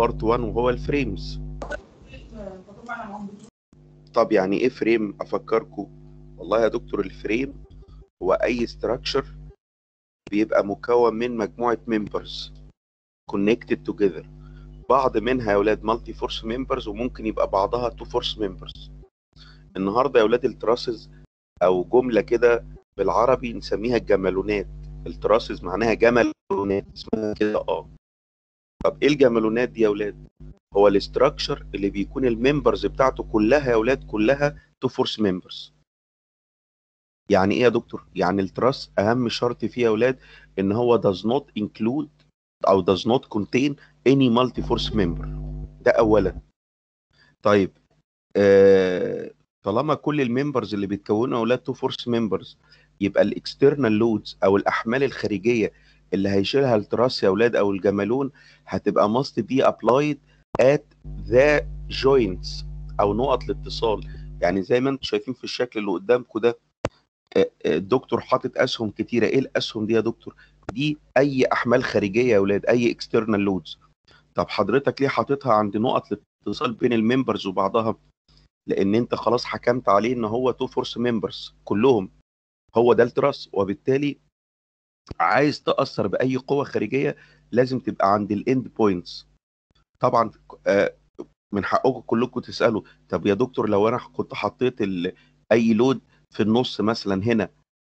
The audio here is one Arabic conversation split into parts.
part 1 وهو ال frames. طب يعني إيه frame؟ افكركم والله يا دكتور ال frame هو أي structure بيبقى مكون من مجموعة members connected together بعض منها يا أولاد multi force members وممكن يبقى بعضها two force members النهارده يا أولاد ال trusses أو جملة كده بالعربي نسميها الجمالونات ال trusses معناها جمالونات اسمها كده آه. طب إيه الجمالونات دي يا أولاد؟ هو ال structure اللي بيكون ال members بتاعته كلها يا أولاد كلها two force members يعني إيه يا دكتور؟ يعني ال truss أهم شرط فيه يا أولاد إن هو does not include أو does not contain any multi force member. ده اولا. طيب آه طالما كل ال members اللي بيتكونوا أولاد two force members يبقى ال external loads أو الأحمال الخارجية اللي هيشيلها ال truss يا أولاد أو الجمالون هتبقى must be applied at the joints أو نقط الاتصال. يعني زي ما أنتم شايفين في الشكل اللي قدامكم ده الدكتور حاطط أسهم كتيرة. إيه الأسهم دي يا دكتور؟ دي أي أحمال خارجية يا أولاد أي external loads طب حضرتك ليه حاططها عند نقط الاتصال بين ال members وبعضها؟ لأن أنت خلاص حكمت عليه إن هو two force members كلهم. هو ده ال truss وبالتالي عايز تأثر بأي قوة خارجية لازم تبقى عند ال end points طبعا من حقكم كلكم تسألوا طب يا دكتور لو أنا كنت حطيت أي load في النص مثلا هنا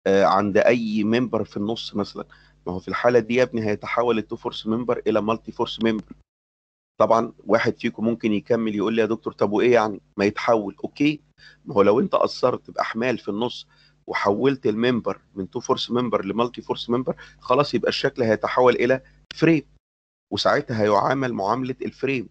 عند أي member في النص مثلا ما هو في الحالة دي يا ابني هيتحول ال two force member إلى multi force member طبعا واحد فيكم ممكن يكمل يقول لي يا دكتور طب وإيه يعني؟ ما يتحول okay؟ ما هو لو أنت أثرت بأحمال في النص وحولت ال member من two force member ل multi force member خلاص يبقى الشكل هيتحول إلى frame وساعتها هيعامل معاملة ال frame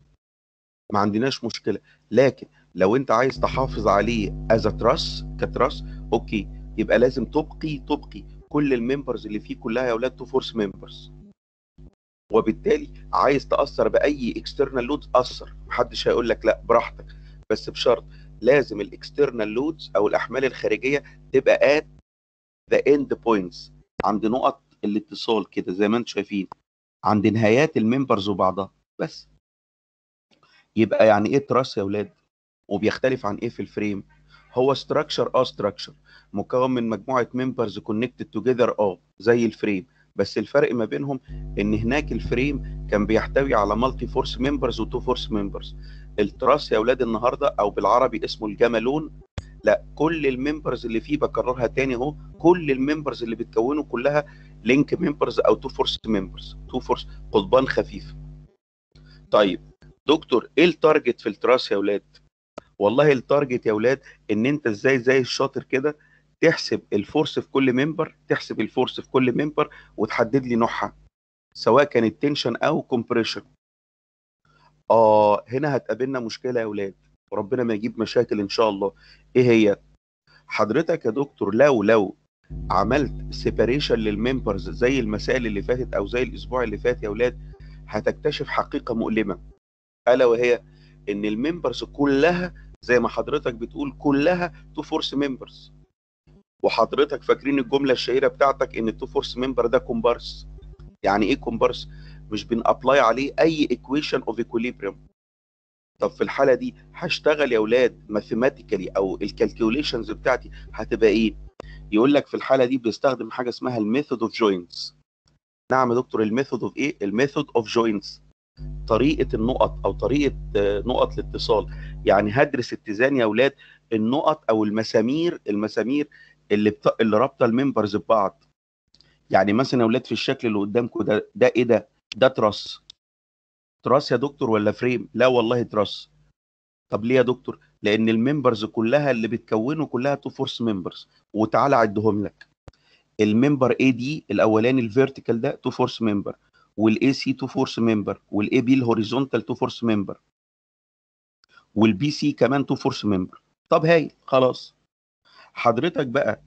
ما عندناش مشكلة. لكن لو أنت عايز تحافظ عليه as truss ك truss okay يبقى لازم تبقي تبقي. كل ال members اللي فيه كلها يا أولاد two force members وبالتالي عايز تأثر بأي external loads أثر. محدش هيقول لك لا براحتك. بس بشرط لازم ال external loads أو الأحمال الخارجية تبقى at the end points عند نقط الاتصال كده زي ما أنتم شايفين. عند نهايات ال members وبعضها. بس. يبقى يعني إيه truss يا أولاد وبيختلف عن إيه في ال frame هو structure آه structure مكون من مجموعة members connected together آه زي ال frame بس الفرق ما بينهم إن هناك ال frame كان بيحتوي على multi force members و two force members ال truss يا أولاد النهارده أو بالعربي اسمه الجملون لا كل ال members اللي فيه بكررها تاني اهو كل ال members اللي بتكونه كلها link members أو two force members two force قضبان خفيف. طيب دكتور إيه ال target في ال truss يا أولاد والله ال target يا أولاد ان انت إزاي زي الشاطر كده تحسب ال force في كل member تحسب ال force في كل member وتحدد لي نوعها سواء كانت tension أو compression آه هنا هتقابلنا مشكلة يا أولاد وربنا ما يجيب مشاكل إن شاء الله. إيه هي؟ حضرتك يا دكتور لو لو عملت separation لل members زي المسائل اللي فاتت أو زي الأسبوع اللي فات يا أولاد هتكتشف حقيقة مؤلمة. ألا وهي إن ال members كلها زي ما حضرتك بتقول كلها two force members وحضرتك فاكرين الجملة الشهيرة بتاعتك إن ال two force member ده كومبارس. يعني إيه كومبارس؟ مش بن apply عليه أي equation of equilibrium طب في الحالة دي هشتغل يا أولاد mathematically أو ال calculations بتاعتي هتبقى إيه؟ يقول لك في الحالة دي بنستخدم حاجة اسمها ال method of joints نعم يا دكتور ال method of إيه؟ ال method of joints طريقة النقط أو طريقة نقط الاتصال. يعني هدرس اتزان يا أولاد النقط أو المسامير المسامير اللي بت... اللي رابطة ال members ببعض. يعني مثلا يا أولاد في الشكل اللي قدامكم ده ده إيه ده؟ ده truss. truss يا دكتور ولا frame لا والله truss طب ليه يا دكتور؟ لأن ال members كلها اللي بتكونه كلها two force members وتعالى أعدهم لك. ال member AD الأولاني ال vertical ده two force member وال AC two force member وال AB ال horizontal two force member وال BC كمان two force member طب هاي خلاص. حضرتك بقى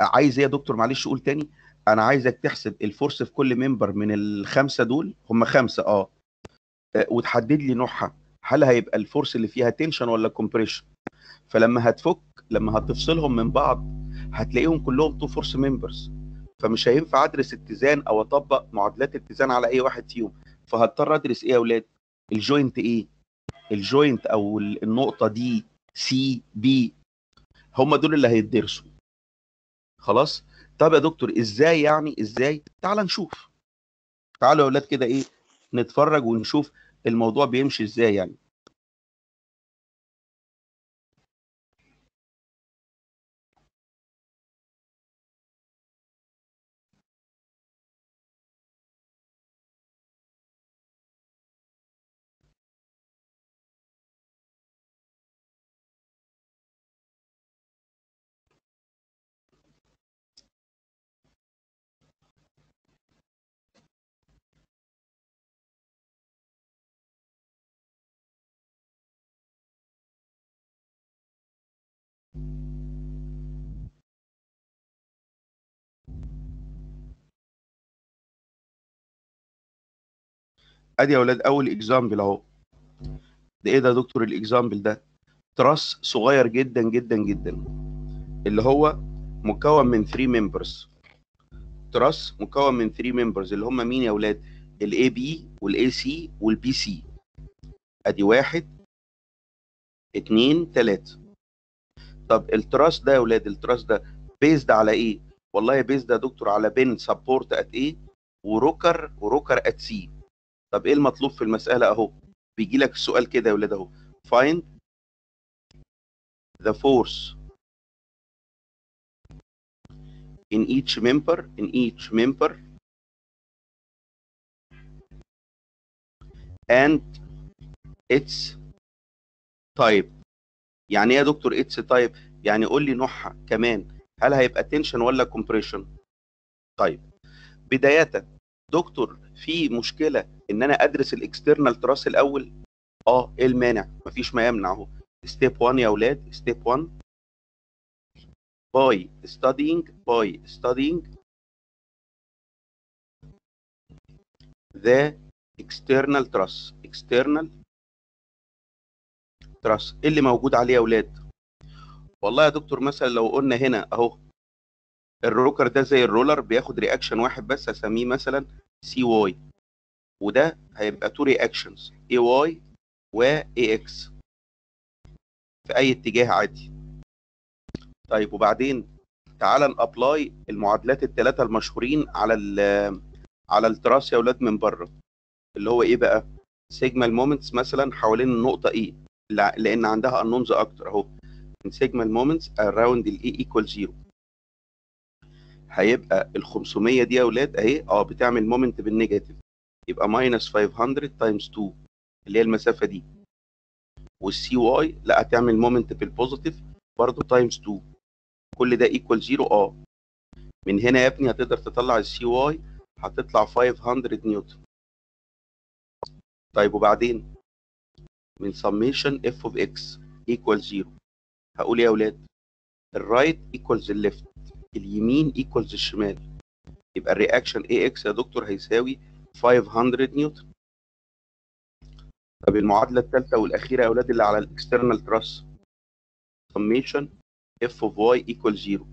عايز إيه يا دكتور؟ معلش قول تاني. أنا عايزك تحسب ال force في كل member من الخمسة دول. هم خمسة آه. وتحدد لي نوعها. هل هيبقى ال force اللي فيها tension ولا compression؟ فلما هتفك لما هتفصلهم من بعض هتلاقيهم كلهم two force members فمش هينفع أدرس اتزان أو أطبق معادلات اتزان على أي واحد فيهم. فهضطر أدرس إيه يا أولاد؟ ال joint A؟ ال joint أو النقطة D C B هم دول اللي هيتدرسوا خلاص؟ طب يا دكتور إزاي يعني؟ إزاي؟ تعال نشوف. تعالوا يا أولاد كده إيه نتفرج ونشوف الموضوع بيمشي إزاي يعني؟ ادي يا أولاد اول example اهو. ده إيه ده يا دكتور ال example ده؟ truss صغير جدا جدا جدا. اللي هو مكون من 3 members truss مكون من 3 members اللي هم مين يا أولاد ال AB وال AC وال BC ادي واحد اتنين تلاتة. طب ال truss ده يا أولاد ال truss ده بيزد على إيه؟ والله بيزد يا دكتور على pin support at A و rocker و rocker at C طب إيه المطلوب في المسألة أهو؟ بيجي لك السؤال كده يا ولاد أهو. Find the force in each member in each member and its type. يعني إيه يا دكتور its type يعني قول لي نوعها كمان. هل هيبقى tension ولا compression طيب. بداية. دكتور في مشكلة ان أنا ادرس ال external truss الأول. آه إيه المانع؟ مفيش ما يمنع أهو. step 1 يا أولاد step 1 by studying by studying. The external truss external truss إيه اللي موجود عليه يا أولاد والله يا دكتور مثلا لو قلنا هنا أهو ال rocker ده زي ال roller بياخد reaction واحد بس أسميه مثلا سي واي وده هيبقى two reactions Ay و Ax في أي اتجاه عادي. طيب وبعدين تعال ن apply المعادلات الثلاثه المشهورين على ال على ال truss يا أولاد من بره. اللي هو إيه بقى؟ sigma ال moments مثلا حوالين النقطه A لأن عندها unknowns أكتر أهو. من sigma ال moments around ال A equal zero هيبقى ال 500 دي يا أولاد أهي آه بتعمل moment بال negative يبقى minus 500 times 2 اللي هي المسافة دي. والسي واي لا هتعمل moment بال positive برضه times 2 كل ده equal zero آه. من هنا يا ابني هتقدر تطلع السي واي هتطلع 500 نيوتن طيب وبعدين؟ من summation f of x equal 0 هقول يا أولاد ال right equals ال left اليمين equals الشمال يبقى ال reaction Ax يا دكتور هيساوي 500 نيوتن. طب المعادله الثالثة والأخيرة يا أولاد اللي على ال external truss summation f of y equals 0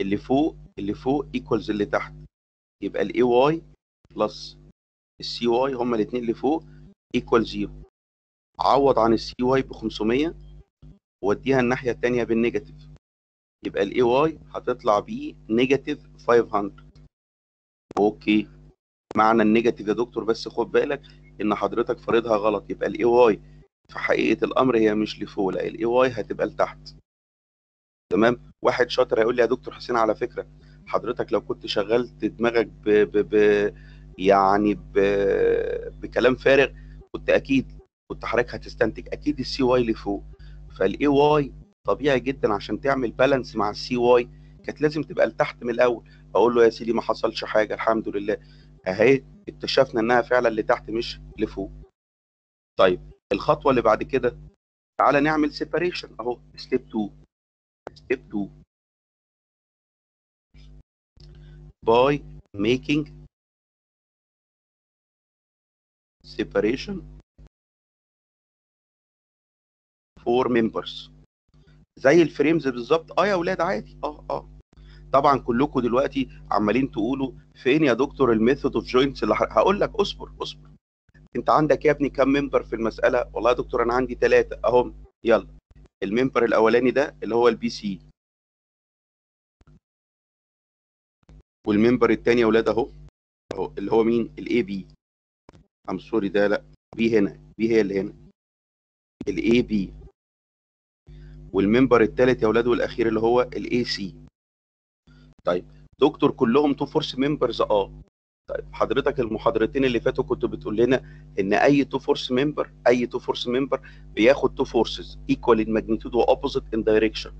اللي فوق اللي فوق equals اللي تحت. يبقى ال Ay plus ال Cy هما الاثنين اللي فوق equal 0 عوض عن السي واي ب 500 واديها الناحية الثانية بال negative. يبقى ال Ay هتطلع بيه negative 500 okay. معنى ال negative يا دكتور بس خد بالك إن حضرتك فارضها غلط يبقى ال Ay في حقيقة الأمر هي مش لفوق لا ال Ay هتبقى لتحت. تمام؟ واحد شاطر هيقول لي يا دكتور حسين على فكرة حضرتك لو كنت شغلت دماغك ب, ب, ب يعني ب بكلام فارغ كنت أكيد كنت حضرتك هتستنتج. أكيد السي واي لفوق فالاي واي طبيعي جدا عشان تعمل balance مع ال Cy كانت لازم تبقى لتحت من الأول. أقول له يا سيدي ما حصلش حاجة الحمد لله. أهي اكتشفنا إنها فعلا لتحت مش لفوق. طيب الخطوة اللي بعد كده تعالى نعمل separation أهو step 2 step 2 by making separation for members. زي ال frames بالظبط. آه يا أولاد عادي. آه آه. طبعا كلكم دلوقتي عمالين تقولوا فين يا دكتور ال method of joints اللي هقول لك اصبر اصبر. انت عندك يا ابني كم member في المسألة؟ والله يا دكتور أنا عندي ثلاثة اهم يلا. ال member الأولاني ده اللي هو ال BC وال member الثاني يا أولاد أهو أهو اللي هو مين؟ ال AB um sorry ده لا B هنا B هي اللي هنا. ال AB وال member الثالث يا أولاد والأخير اللي هو ال AC طيب دكتور كلهم two force members آه. طيب حضرتك المحاضرتين اللي فاتوا كنت بتقول لنا إن أي two force member أي two force member بياخد two forces equal in magnitude و opposite in direction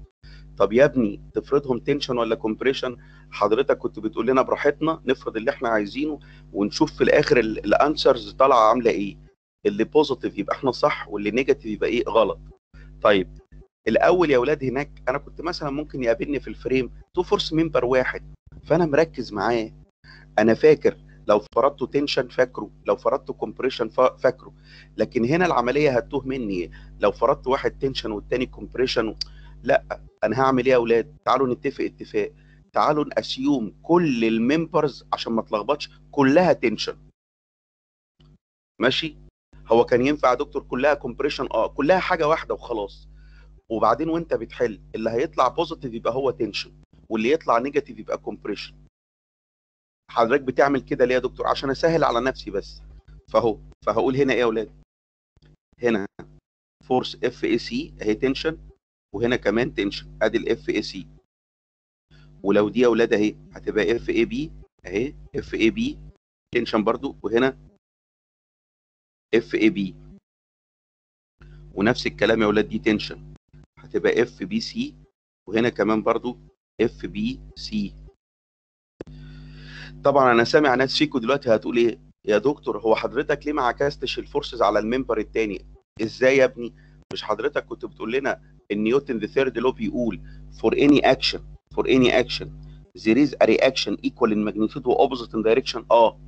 طب يا ابني تفرضهم tension ولا compression حضرتك كنت بتقول لنا براحتنا نفرض اللي إحنا عايزينه ونشوف في الآخر ال answers طالعه عاملة إيه. اللي positive يبقى إحنا صح واللي negative يبقى إيه غلط. طيب الأول يا أولاد هناك أنا كنت مثلا ممكن يقابلني في ال frame two force member واحد فأنا مركز معاه. أنا فاكر لو فرضته tension فاكره لو فرضته compression فاكره. لكن هنا العملية هتوه مني. لو فرضت واحد tension والتاني compression. لأ أنا هعمل إيه يا أولاد تعالوا نتفق اتفاق. تعالوا ن assume كل ال members عشان ما تلخبطش كلها tension. ماشي؟ هو كان ينفع يا دكتور كلها compression؟ آه كلها حاجة واحدة وخلاص. وبعدين وانت بتحل اللي هيطلع positive يبقى هو tension واللي يطلع negative يبقى compression حضرتك بتعمل كده ليه يا دكتور؟ عشان أسهل على نفسي بس. فهو فهقول هنا إيه يا أولاد؟ هنا force F AC اهي tension وهنا كمان tension أدي ال F AC ولو دي يا أولاد أهي هتبقى F AB أهي F AB tension برضو وهنا F AB ونفس الكلام يا أولاد دي tension هتبقى F BC وهنا كمان برضو F BC طبعا أنا سامع ناس فيكم دلوقتي هتقول إيه؟ يا دكتور هو حضرتك ليه ما عكستش ال forces على ال member الثاني إزاي يا ابني؟ مش حضرتك كنت بتقول لنا إن Newton the third law بيقول for any action for any action there is a reaction equal in magnitude و opposite in direction آه.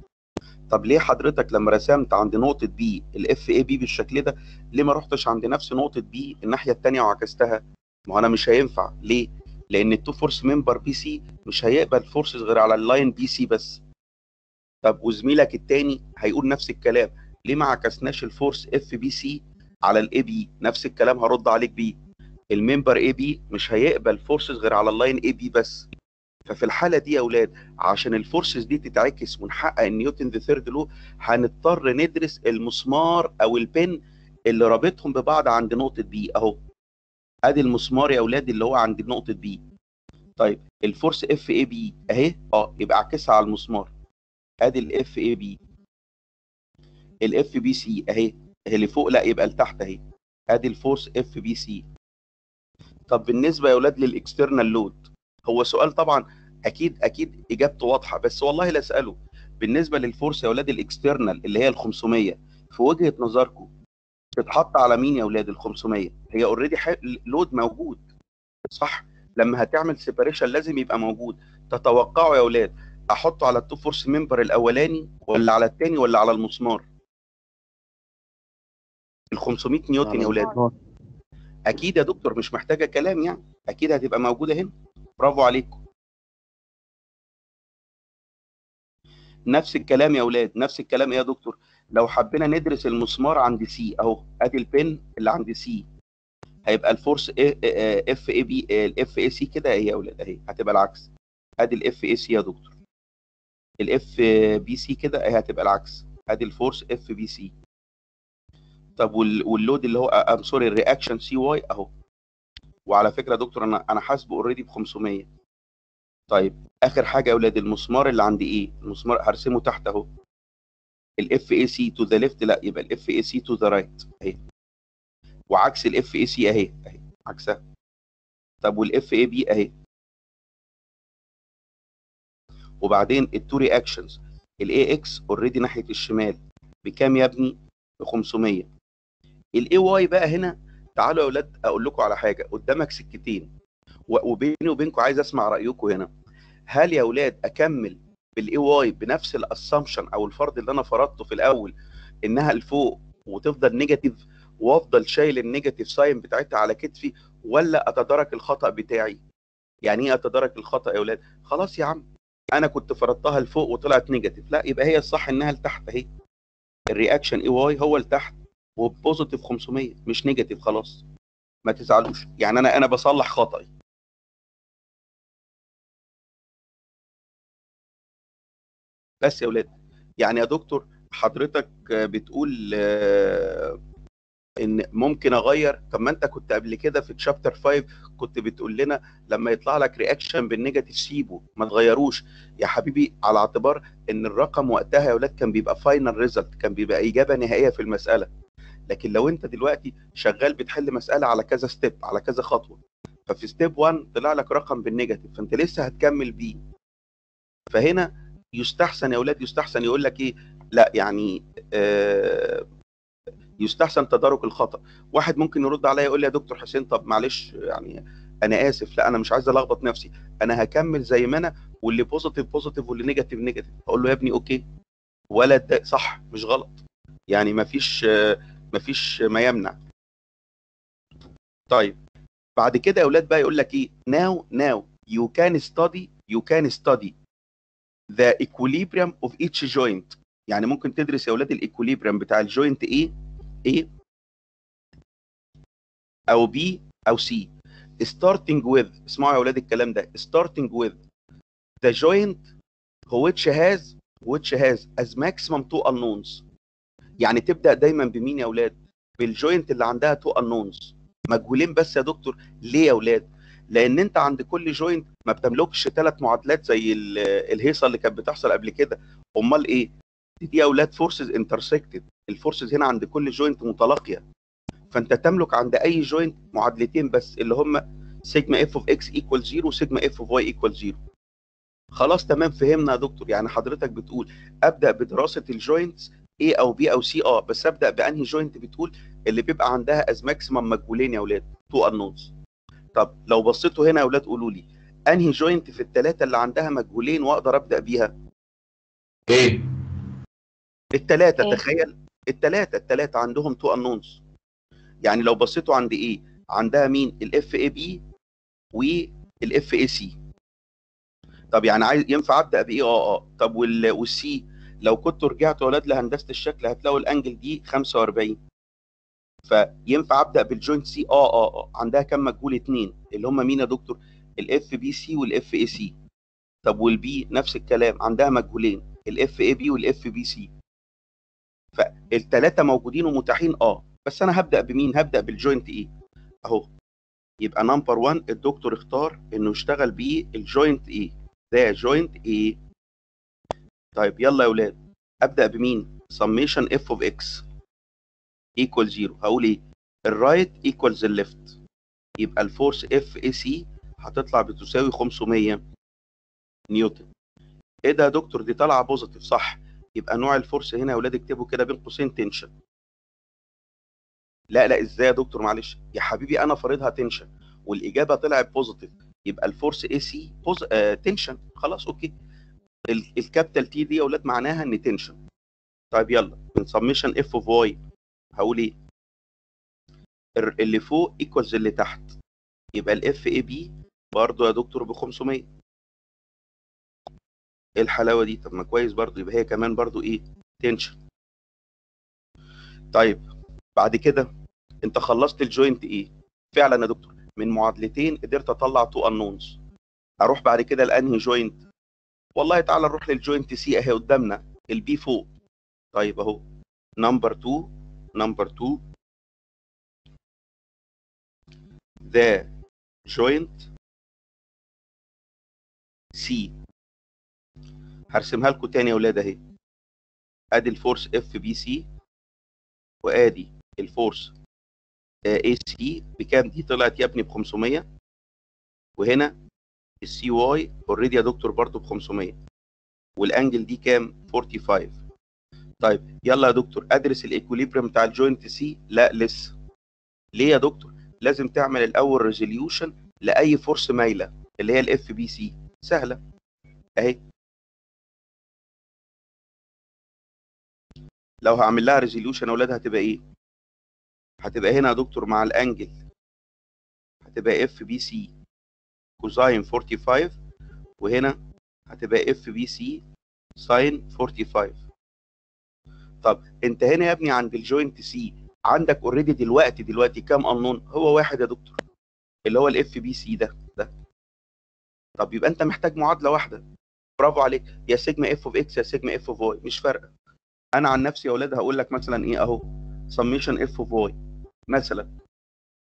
طب ليه حضرتك لما رسمت عند نقطة B ال F AB بالشكل ده ليه ما رحتش عند نفس نقطة B الناحية الثانية وعكستها؟ ما أنا مش هينفع. ليه؟ لأن ال two force member BC مش هيقبل forces غير على ال line BC بس. طب وزميلك التاني هيقول نفس الكلام. ليه ما عكسناش ال force F BC على ال AB نفس الكلام هرد عليك بيه. ال member AB مش هيقبل forces غير على ال line AB بس. ففي الحالة دي يا أولاد عشان ال forces دي تتعكس ونحقق Newton the third law هنضطر ندرس المسمار أو ال pin اللي رابطهم ببعض عند نقطة B أهو. أدي المسمار يا أولاد اللي هو عند نقطة B طيب ال force F AB أهي آه يبقى اعكسها على المسمار. أدي ال F AB ال F BC أهي اللي فوق لا يبقى لتحت أهي. أدي ال force F BC طب بالنسبة يا أولاد لل external load هو سؤال طبعا أكيد أكيد إجابته واضحة بس والله لا أسأله. بالنسبة لل force يا أولاد ال external اللي هي ال 500 في وجهة نظركم تتحط على مين يا أولاد ال 500 هي already load موجود صح؟ لما هتعمل separation لازم يبقى موجود. تتوقعوا يا أولاد أحطه على ال two force member الأولاني ولا على الثاني ولا على المسمار؟ ال 500 نيوتن يا أولاد. أكيد يا دكتور مش محتاجة كلام يعني. أكيد هتبقى موجودة هنا. برافو عليكم. نفس الكلام يا أولاد نفس الكلام إيه يا دكتور. لو حبينا ندرس المسمار عند C أهو ادي ال pin اللي عند C هيبقى ال force F AB ال F AC كده أهي يا أولاد أهي هتبقى العكس. ادي ال F AC يا دكتور. ال F BC كده أهي هتبقى العكس. ادي ال force F BC طب وال load اللي هو um sorry ال reaction Cy أهو. وعلى فكرة يا دكتور أنا أنا حاسبه already ب 500 طيب آخر حاجة يا أولاد المسمار اللي عند A؟ المسمار هرسمه تحت أهو. ال F AC to the left لا يبقى ال F AC to the right أهي. وعكس ال F AC أهي أهي عكسها. طب وال F AB أهي. وبعدين ال two reactions ال Ax already ناحية الشمال. بكام يا ابني؟ ب 500 ال Ay بقى هنا تعالوا يا أولاد أقول لكم على حاجة قدامك سكتين وبيني وبينكم عايز أسمع رأيكم هنا. هل يا أولاد أكمل بال Ay بنفس ال assumption أو الفرض اللي أنا فرضته في الأول إنها لفوق وتفضل negative وأفضل شايل ال negative sign بتاعتها على كتفي ولا أتدارك الخطأ بتاعي؟ يعني إيه أتدارك الخطأ يا أولاد خلاص يا عم أنا كنت فرضتها لفوق وطلعت negative لا يبقى هي الصح إنها لتحت أهي. ال reaction Ay هو لتحت. و positive 500 مش negative خلاص. ما تزعلوش. يعني أنا أنا بصلح خطأي. بس يا ولاد يعني يا دكتور حضرتك بتقول آه، إن ممكن أغير. طب ما أنت كنت قبل كده في chapter 5 كنت بتقول لنا لما يطلع لك reaction بال negative سيبه ما تغيروش. يا حبيبي على اعتبار إن الرقم وقتها يا ولاد كان بيبقى final result كان بيبقى إجابة نهائية في المسألة. لكن لو انت دلوقتي شغال بتحل مسألة على كذا step على كذا خطوة ففي step 1 طلع لك رقم بال negative فانت لسه هتكمل بيه. فهنا يستحسن يا أولاد يستحسن يقول لك إيه؟ لا يعني آه يستحسن تدارك الخطأ. واحد ممكن يرد عليا يقول لي يا دكتور حسين طب معلش يعني أنا آسف لا أنا مش عايز ألخبط نفسي. أنا هكمل زي ما أنا واللي positive positive واللي negative negative أقول له يا ابني okay. ولا صح مش غلط. يعني مفيش مفيش ما يمنع. طيب بعد كده يا أولاد بقى يقول لك إيه؟ now now you can study you can study the equilibrium of each joint يعني ممكن تدرس يا أولاد ال equilibrium بتاع ال joint إيه A أو B أو C starting with اسمعوا يا أولاد الكلام ده. starting with the joint which has which has as maximum two unknowns. يعني تبدأ دايما بمين يا أولاد؟ بال joint اللي عندها two unknowns. مجهولين بس يا دكتور ليه يا أولاد؟ لأن أنت عند كل joint ما بتملكش ثلاث معادلات زي الهيصة اللي كانت بتحصل قبل كده. أمال إيه؟ دي يا أولاد forces intersected ال forces هنا عند كل joint متلاقية. فأنت تملك عند أي joint معادلتين بس اللي هم sigma F of X equal 0 و sigma F of Y equal 0 خلاص تمام فهمنا يا دكتور. يعني حضرتك بتقول أبدأ بدراسة ال joints A أو B أو C. آه بس أبدأ بأنهي joint بتقول اللي بيبقى عندها as maximum مجهولين يا أولاد two unknowns طب لو بصيتوا هنا يا أولاد قولوا لي أنهي joint في الثلاثه اللي عندها مجهولين وأقدر أبدأ بيها؟ إيه الثلاثه إيه؟ تخيل. الثلاثه الثلاثه عندهم two unknowns يعني لو بصيتوا عند A عندها مين؟ ال F AB وال F AC طب يعني عايز ينفع أبدأ ب A آه آه. طب وال وال C لو كنتوا رجعتوا يا أولاد لهندسة الشكل هتلاقوا ال angle دي 45 فينفع أبدأ بال joint C آه آه آه. عندها كام مجهول؟ اتنين. اللي هم مين يا دكتور؟ ال F BC وال F AC طب وال B نفس الكلام. عندها مجهولين. ال F AB وال F BC فالثلاثه موجودين ومتاحين؟ آه. بس أنا هبدأ بمين؟ هبدأ بال joint A أهو. يبقى number 1 الدكتور اختار إنه يشتغل بيه ال joint A ده joint A طيب يلا يا أولاد أبدأ بمين؟ Summation F of X equal 0 هقول إيه؟ ال right equals ال left يبقى ال force F AC هتطلع بتساوي 500 نيوتن. إيه ده يا دكتور؟ دي طالعة positive صح. يبقى نوع ال force هنا يا أولاد اكتبوا كده بين قوسين tension لا لا إزاي يا دكتور؟ معلش. يا حبيبي أنا فارضها tension والإجابة طلعت positive يبقى ال force AC tension خلاص okay. ال capital T دي يا أولاد معناها إن tension طيب يلا من summation F of Y هقول إيه؟ ال- اللي فوق equals اللي تحت. يبقى ال F AB برضه يا دكتور ب 500 إيه الحلاوة دي؟ طب ما كويس برضه يبقى هي كمان برضه إيه؟ tension طيب بعد كده أنت خلصت ال joint A فعلا يا دكتور من معادلتين قدرت أطلع two unknowns أروح بعد كده لأنهي joint والله تعالى نروح لل joint C اهي قدامنا ال B فوق. طيب اهو. number 2 number 2 the joint C. هرسمها لكم تاني يا ولاد اهي. ادي ال force F BC وادي ال force AC بكام؟ دي طلعت يا ابني ب 500 وهنا ال C Y already يا دكتور برضو ب 500 وال angle دي كام؟ 45 طيب يلا يا دكتور أدرس ال equilibrium بتاع ال joint C لا لسه. ليه يا دكتور؟ لازم تعمل الأول resolution لأي force مايلة اللي هي ال F BC سهلة. أهي. لو هعمل لها resolution يا أولاد هتبقى إيه؟ هتبقى هنا يا دكتور مع ال angle هتبقى F BC cosine 45 وهنا هتبقى F BC sine 45 طيب طب انت هنا يا ابني عند ال joint C عندك already دلوقتي دلوقتي كام انون هو واحد يا دكتور اللي هو ال F BC ده ده. طب يبقى انت محتاج معادلة واحدة. برافو عليك. يا sigma F of X يا sigma F of Y مش فارقة. أنا عن نفسي يا أولاد هقول لك مثلا إيه أهو. summation F of Y مثلا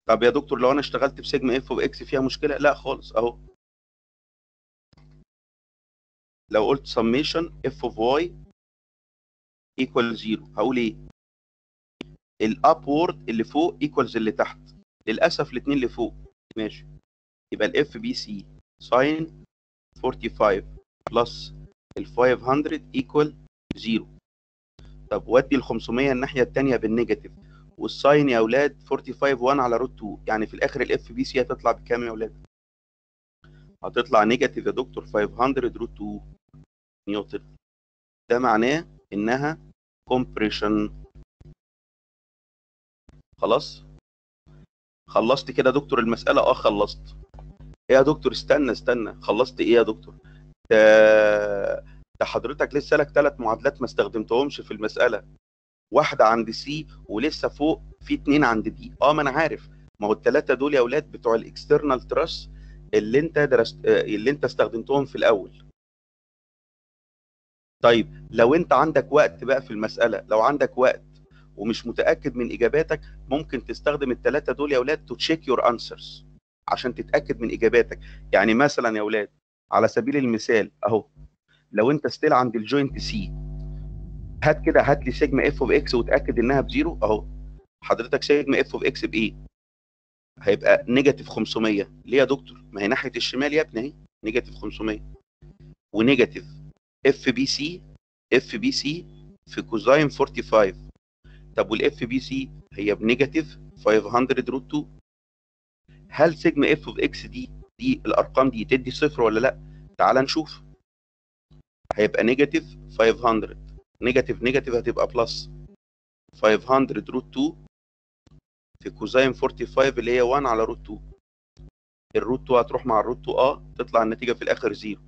طب يا دكتور لو أنا اشتغلت ب sigma F of X فيها مشكلة؟ لا خالص أهو. لو قلت summation F of Y equal zero هقول إيه؟ ال upward اللي فوق equals اللي تحت. للأسف الاثنين اللي فوق. ماشي. يبقى ال F BC sine 45 plus ال 500 equal zero طب ودي ال 500 الناحية الثانية بال negative وال sine يا أولاد 45 1 على root 2 يعني في الآخر ال F BC هتطلع بكام يا أولاد؟ هتطلع negative يا دكتور 500 root 2 نيوتن ده معناه إنها compression. خلاص؟ خلصت كده دكتور المسألة؟ آه خلصت. إيه يا دكتور؟ استنى استنى. خلصت إيه يا دكتور؟ ده ده حضرتك لسه لك ثلاث معادلات ما استخدمتهمش في المسألة. واحدة عند C ولسه فوق في اتنين عند B آه ما أنا عارف. ما هو الثلاثه دول يا أولاد بتوع ال external truss اللي أنت درست اللي أنت استخدمتهم في الأول. طيب لو أنت عندك وقت بقى في المسألة لو عندك وقت ومش متأكد من إجاباتك ممكن تستخدم الثلاثه دول يا أولاد to check your answers عشان تتأكد من إجاباتك. يعني مثلا يا أولاد على سبيل المثال أهو لو أنت still عند ال joint C هات كده هات لي sigma F of x وتأكد إنها ب zero أهو. حضرتك sigma F of x بإيه؟ هيبقى negative 500 ليه يا دكتور؟ ما هي ناحية الشمال يا ابني أهي negative 500 و negative F BC F BC في cosine 45 طب وال F BC هي ب negative 500 root 2 هل sigma F of x دي دي الأرقام دي تدي صفر ولا لأ؟ تعال نشوف. هيبقى negative 500 negative negative هتبقى plus 500 root 2 في cosine 45 اللي هي 1 على root 2 ال root 2 هتروح مع ال root 2 آه تطلع النتيجة في الآخر zero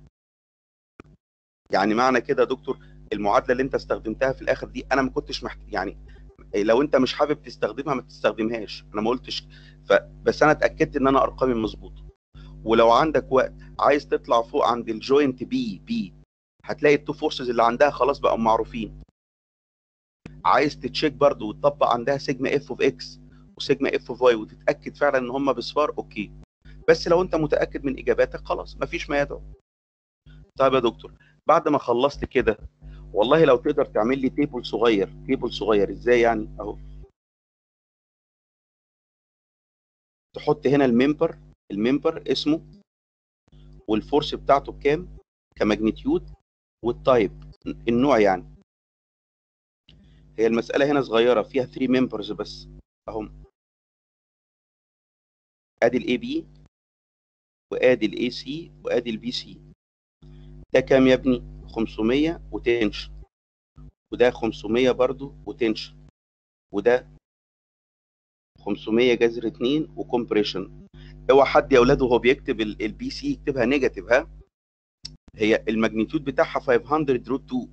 يعني معنى كده يا دكتور المعادلة اللي انت استخدمتها في الآخر دي أنا ما كنتش محتاج يعني لو انت مش حابب تستخدمها ما تستخدمهاش. أنا ما قلتش ف... بس أنا اتأكدت إن أنا أرقامي مظبوطة. ولو عندك وقت عايز تطلع فوق عند ال joint B B هتلاقي ال two forces اللي عندها خلاص بقوا معروفين. عايز ت check برضو وتطبق عندها sigma F of x و sigma F of y وتتأكد فعلا إن هم بصفار okay. بس لو أنت متأكد من إجاباتك خلاص مفيش ما يدعو. طيب يا دكتور بعد ما خلصت كده والله لو تقدر تعمل لي table صغير table صغير إزاي يعني؟ أهو. تحط هنا ال member ال member اسمه وال force بتاعته بكام؟ ك magnitude. وال type النوع يعني. هي المسألة هنا صغيرة فيها 3 members بس أهم. آدي ال AB وآدي ال AC وآدي ال BC ده كام يا ابني؟ 500 و tension وده 500 برضو و tension وده 500 جذر 2 و compression اوعى حد يا أولاد وهو بيكتب ال BC يكتبها negative ها؟ هي ال magnitude بتاعها 500 root 2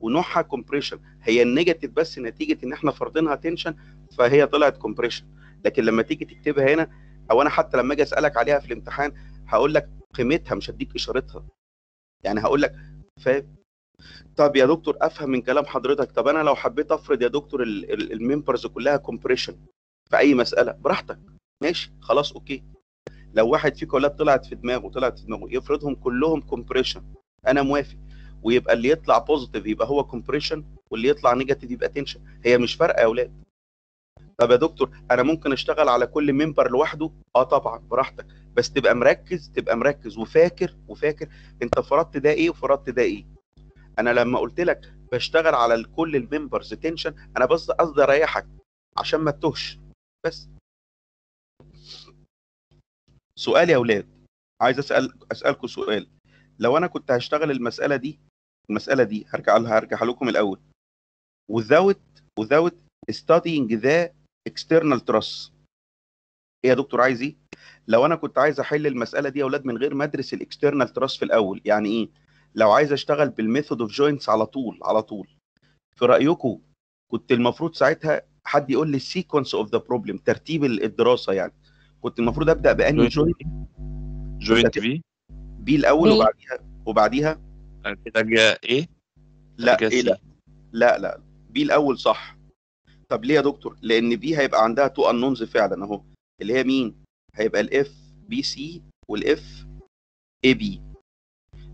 ونوعها compression هي ال negative بس نتيجة إن إحنا فرضينها tension فهي طلعت compression لكن لما تيجي تكتبها هنا أو أنا حتى لما أجي أسألك عليها في الامتحان هقول لك قيمتها مش هديك إشارتها. يعني هقول لك فاهم طب يا دكتور أفهم من كلام حضرتك. طب أنا لو حبيت أفرض يا دكتور ال members كلها compression في أي مسألة براحتك. ماشي خلاص okay. لو واحد فيكم ولاد طلعت في دماغه طلعت في دماغه يفرضهم كلهم compression أنا موافق. ويبقى اللي يطلع positive يبقى هو compression واللي يطلع negative يبقى tension هي مش فارقة يا أولاد. طب يا دكتور أنا ممكن أشتغل على كل member لوحده؟ آه طبعا براحتك. بس تبقى مركز تبقى مركز. وفاكر وفاكر أنت فرضت ده إيه وفرضت ده إيه. أنا لما قلت لك بشتغل على كل ال members tension أنا بس قصدي أريحك عشان ما تتوهش. بس. سؤال يا أولاد. عايز اسال أسألكم سؤال. لو أنا كنت هشتغل المسألة دي المسألة دي هرجع لها هرجع لكم الأول. Without without studying the external truss إيه يا دكتور عايز إيه؟ لو أنا كنت عايز أحل المسألة دي يا أولاد من غير ما ادرس ال external truss في الأول يعني إيه؟ لو عايز أشتغل بال method of joints على طول على طول. في رأيكم كنت المفروض ساعتها حد يقول لي ال sequence of the problem ترتيب الدراسة يعني. كنت المفروض أبدأ بأنهي joint joint B B الأول B. وبعديها وبعديها؟ محتاج إيه؟ لا كده إيه. لا. لا لا. B الأول صح. طب ليه يا دكتور؟ لأن B هيبقى عندها two unknowns فعلا أهو. اللي هي مين؟ هيبقى ال F BC وال F AB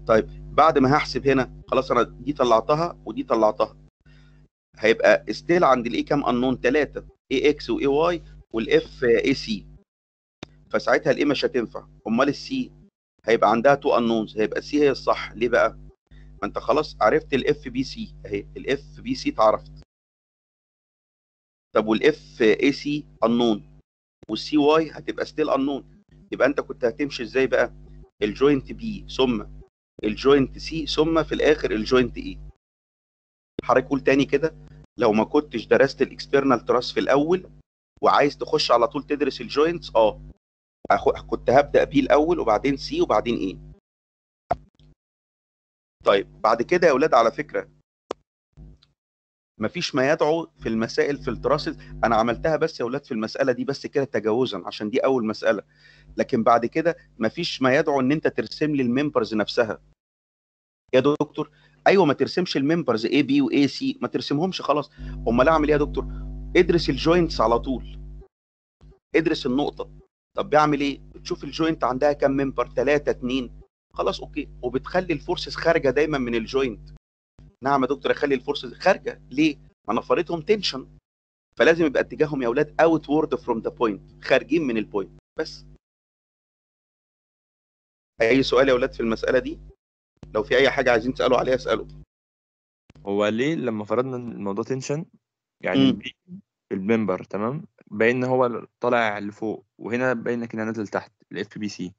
طيب بعد ما هحسب هنا خلاص أنا دي طلعتها ودي طلعتها. هيبقى still عند الاي كام انون ثلاثة A x و A y وال F AC فساعتها ال A مش هتنفع. أمال ال C هيبقى عندها two unknowns هيبقى ال C هي الصح. ليه بقى؟ ما أنت خلاص عرفت ال F BC أهي. ال F BC اتعرفت. طب والاف اي سي انون والسي واي هتبقى still unknown يبقى أنت كنت هتمشي إزاي بقى؟ ال joint B ثم. ال joint C ثم في الآخر ال joint A حضرتك قول تاني كده. لو ما كنتش درست ال external truss في الأول وعايز تخش على طول تدرس ال joints آه. كنت هبدأ B الأول وبعدين C وبعدين A. طيب بعد كده يا أولاد على فكرة. مفيش ما يدعو في المسائل في ال truss أنا عملتها بس يا أولاد في المسألة دي بس كده تجاوزا عشان دي أول مسألة. لكن بعد كده مفيش ما يدعو إن أنت ترسم لي ال members نفسها. يا دكتور أيوه ما ترسمش ال members AB و AC ما ترسمهمش خلاص. أمال أعمل إيه يا دكتور؟ ادرس ال joints على طول. ادرس النقطة. طب بيعمل إيه؟ بتشوف ال joint عندها كام member 3 2 خلاص okay. وبتخلي ال forces خارجة دايما من ال joint. نعم يا دكتور أخلي ال forces خارجة. ليه؟ ما أنا فرضتهم tension فلازم يبقى اتجاههم يا أولاد outward from the point خارجين من ال point بس. أي سؤال يا أولاد في المسألة دي؟ لو في أي حاجة عايزين تسألوا عليها اسألوا. هو ليه لما فرضنا الموضوع tension يعني ال member تمام؟ باين إن هو طالع لفوق وهنا باين لك إنها نازل تحت ال FBC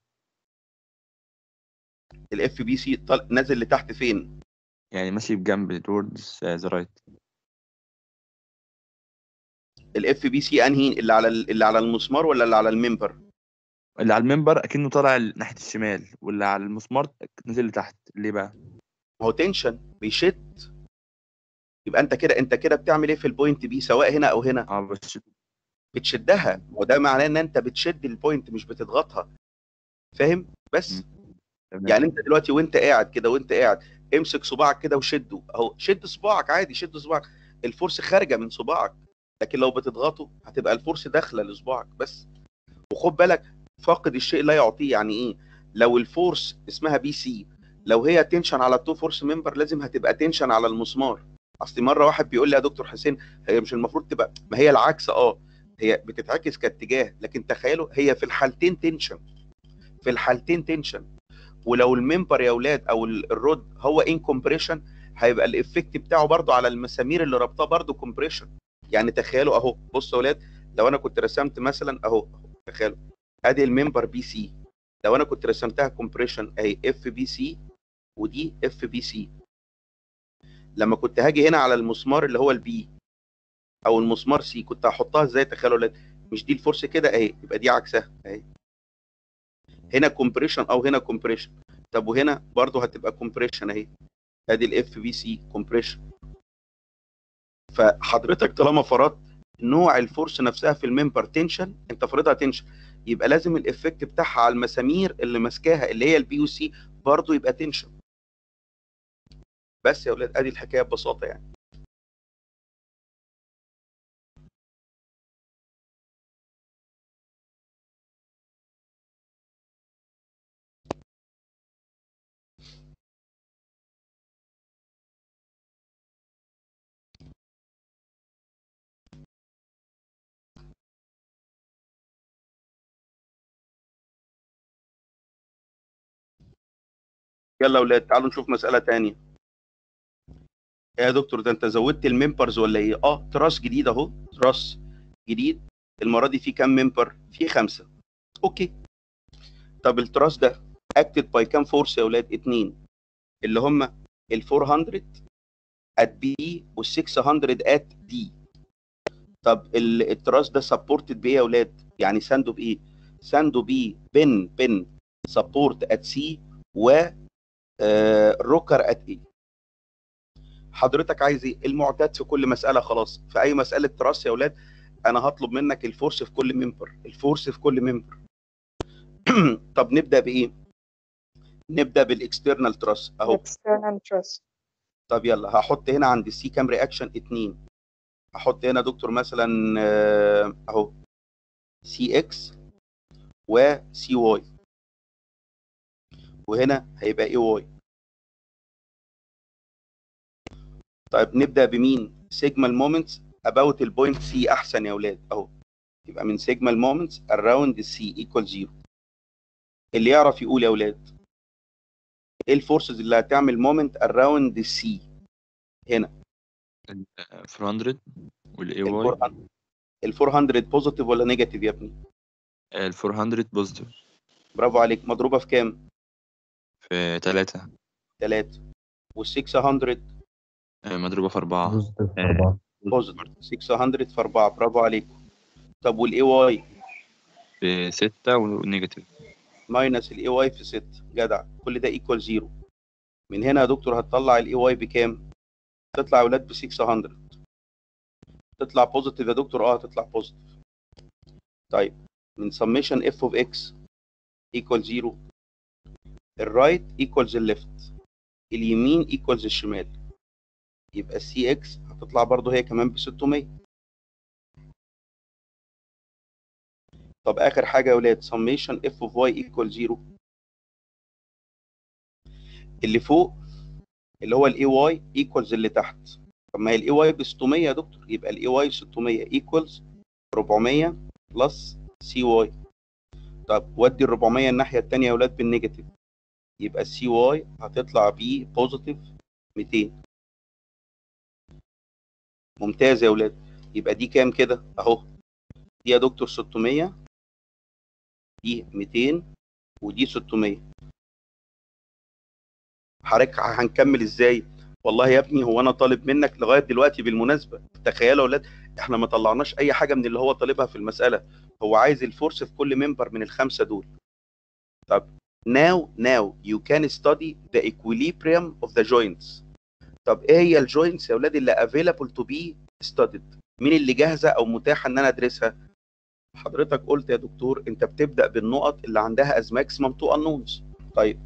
ال FBC نازل لتحت فين؟ يعني ماشي بجنب towards the right ال FBC أنهي؟ اللي على اللي على المسمار ولا اللي على ال member اللي على ال member أكنه طالع ناحية الشمال واللي على المسمار نازل لتحت. ليه بقى؟ ما هو tension بيشد يبقى أنت كده أنت كده بتعمل إيه في ال point B سواء هنا أو هنا؟ آه بس بتشدها. وده معناه إن أنت بتشد ال point مش بتضغطها. فاهم؟ بس. يعني أنت دلوقتي وأنت قاعد كده وأنت قاعد امسك صباعك كده وشده. أهو شد صباعك عادي شد صباعك. ال force خارجة من صباعك لكن لو بتضغطه هتبقى ال force داخلة لصباعك بس. وخد بالك فاقد الشيء لا يعطيه. يعني إيه؟ لو ال force اسمها BC لو هي tension على ال two force member لازم هتبقى tension على المسمار. أصل مرة واحد بيقول لي يا دكتور حسين هي مش المفروض تبقى ما هي العكس. آه. هي بتتعكس كاتجاه لكن تخيلوا هي في الحالتين tension. في الحالتين tension. ولو ال member يا أولاد أو ال- ال rod هو in compression هيبقى ال effect بتاعه برضو على المسامير اللي رابطاه برضو compression يعني تخيلوا أهو بصوا يا أولاد لو أنا كنت رسمت مثلا أهو تخيلوا أدي ال member BC. لو أنا كنت رسمتها كومبريشن أهي اف بي سي ودي اف بي سي لما كنت هاجي هنا على المسمار اللي هو ال B أو المسمار C كنت هحطها إزاي؟ تخيلوا مش دي ال force كده؟ أهي يبقى دي عكسها. أهي. هنا compression أو هنا compression طب وهنا برضو هتبقى compression أهي. أدي ال FBC compression فحضرتك طالما فرضت نوع ال force نفسها في ال member tension أنت فرضها tension. يبقى لازم ال effect بتاعها على المسامير اللي ماسكاها اللي هي ال BC برضو يبقى tension. بس يا أولاد أدي الحكاية ببساطة يعني. يلا يا أولاد تعالوا نشوف مسألة تانية. يا دكتور ده انت زودت ال members ولا إيه؟ آه truss جديد اهو truss جديد. المرة دي فيه كام member فيه خمسة. okay. طب ال truss ده acted by كام force يا أولاد اتنين. اللي هم ال 400 at B وال 600 at D طب ال- ال truss ده supported بإيه يا أولاد يعني ساندو بإيه؟ ساندو بي pin pin support at C و rocker at A حضرتك عايز إيه؟ المعتاد في كل مسألة خلاص. في أي مسألة truss يا أولاد أنا هطلب منك ال force في كل member ال force في كل member طب نبدأ بإيه؟ نبدأ بال external truss أهو. External truss. طب يلا هحط هنا عند ال C كام reaction 2 هحط هنا دكتور مثلا آه، أهو. سي إكس وسي واي وهنا هيبقى AY طيب نبدأ بمين؟ sigma ال moments. about ال point C أحسن يا أولاد. أهو. يبقى من sigma ال moments around ال C equal zero اللي يعرف يقول يا أولاد. إيه ال forces اللي هتعمل moment around ال C هنا. 400 وال AY ال 400 positive ولا negative يا ابني؟ ال 400 positive برافو عليك. مضروبة في كام؟ في 3 3 وال 600 مضروبة في 4 positive آه. أربعة. positive 600 في 4 برافو عليك طب وال AY في 6 و negative minus ال AY في 6 جدع. كل ده equal zero من هنا يا دكتور هتطلع ال AY بكام؟ تطلع يا أولاد ب 600 تطلع positive يا دكتور؟ آه تطلع positive طيب. من summation F of X equal zero ال right equals ال left اليمين equals الشمال يبقى ال CX هتطلع برضه هي كمان ب 600 طب آخر حاجة يا أولاد summation F of Y equal zero اللي فوق اللي هو ال AY equals اللي تحت. طب ما هي ال AY ب 600 يا دكتور. يبقى ال AY 600 equals 400 plus CY طب ودي ال 400 الناحية الثانية يا أولاد بال negative. يبقى ال CY هتطلع بيه positive 200 ممتاز يا أولاد يبقى دي كام كده؟ أهو. دي يا دكتور 600 دي 200 ودي 600 حضرتك هنكمل إزاي؟ والله يا ابني هو أنا طالب منك لغاية دلوقتي بالمناسبة. تخيلوا يا أولاد إحنا ما طلعناش أي حاجة من اللي هو طالبها في المسألة. هو عايز الفورس في كل ممبر من الخمسة دول. طب now now you can study the equilibrium of the joints. طب إيه هي ال joints يا أولاد اللي available to be studied مين اللي جاهزة أو متاحة إن أنا أدرسها؟ حضرتك قلت يا دكتور أنت بتبدأ بالنقط اللي عندها as maximum two unknowns طيب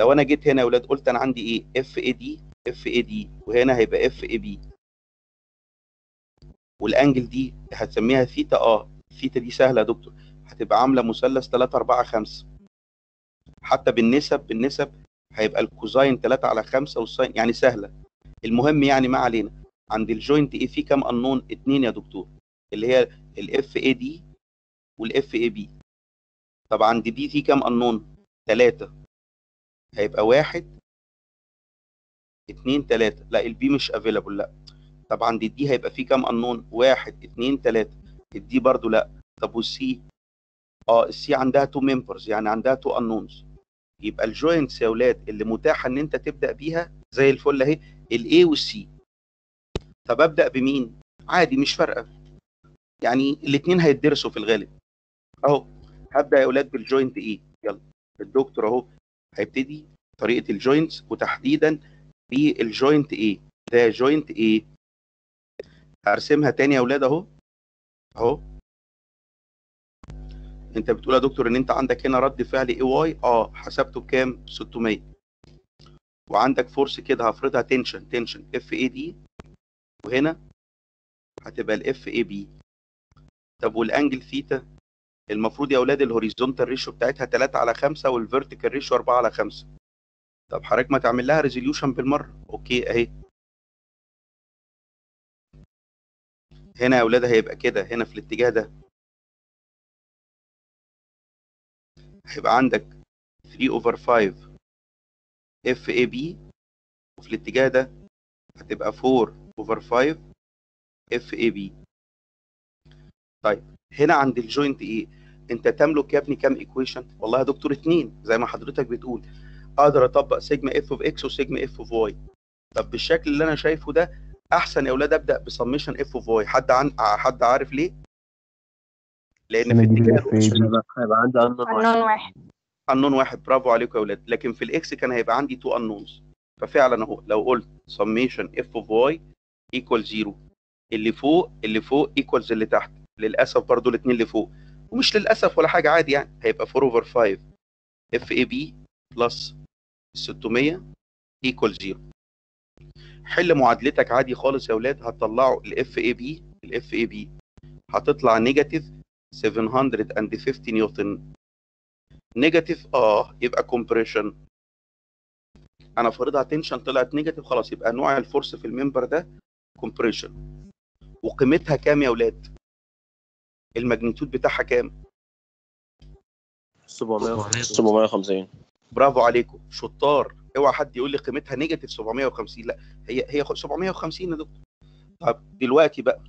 لو أنا جيت هنا يا أولاد قلت أنا عندي إيه؟ اف اي دي اف اي دي وهنا هيبقى FAB وال angle دي هتسميها ثيتا آه ثيتا دي سهلة يا دكتور. هتبقى عاملة مثلث 3 4 5 حتى بالنسب بالنسب هيبقى ال cosine 3 على 5 وال sine يعني سهلة. المهم يعني ما علينا. عند ال joint A في كام unknown اتنين يا دكتور. اللي هي ال FAD وال FAB طب عند D في كام unknown ثلاثة هيبقى واحد اتنين تلاتة. لا ال B مش available لا. طب عند ال D هيبقى في كام unknown واحد اتنين تلاتة. ال D برضو لا. طب وال C آه ال C عندها two members يعني عندها two unknowns يبقى ال joints يا أولاد اللي متاحة إن أنت تبدأ بيها زي الفل أهي ال A وال C طب أبدأ بمين؟ عادي مش فارقة. يعني الاثنين هيتدرسوا في الغالب. أهو هبدأ يا أولاد بال joint A يلا الدكتور أهو هيبتدي طريقة ال joints وتحديدا بال joint A ده joint A هرسمها تاني يا أولاد أهو. أهو. انت بتقول يا دكتور ان انت عندك هنا رد فعل A y آه حسبته بكام؟ 600 وعندك فورس كده هفرضها tension tension F AD وهنا هتبقى ال F AB طب وال angle theta المفروض يا أولاد ال horizontal ratio بتاعتها 3 على 5 وال vertical ratio 4 على 5 طب حضرتك ما تعمل لها resolution بالمرة. okay أهي. هنا يا أولاد هيبقى كده هنا في الاتجاه ده. هيبقى عندك 3 over 5 F AB وفي الاتجاه ده هتبقى 4 over 5 F AB طيب هنا عند ال joint A انت تملك يا ابني كام equation والله يا دكتور اتنين زي ما حضرتك بتقول. أقدر اطبق sigma F of x و sigma F of y طب بالشكل اللي أنا شايفه ده احسن يا أولاد أبدأ ب summation F of y حد عن حد عارف ليه؟ لأن في دي هيبقى عندي unknown واحد. انون واحد. برافو عليكم يا أولاد لكن في ال x كان هيبقى عندي two unknowns ففعلا أهو لو قلت summation f of y equal 0 اللي فوق اللي فوق equals اللي تحت. للأسف برضو الاثنين اللي فوق. ومش للأسف ولا حاجة عادي يعني. هيبقى 4 over 5 F AB plus 600 equal 0 حل معادلتك عادي خالص يا أولاد هتطلعوا ال F AB ال F AB هتطلع negative 750 نيوتن negative آه يبقى compression أنا فارضها tension طلعت negative خلاص يبقى نوع ال force في ال member ده compression وقيمتها كام يا أولاد ال magnitude بتاعها كام؟ 750 برافو عليكم. شطار. اوعى حد يقول لي قيمتها negative 750 لا هي هي 750 يا دكتور. طب دلوقتي بقى.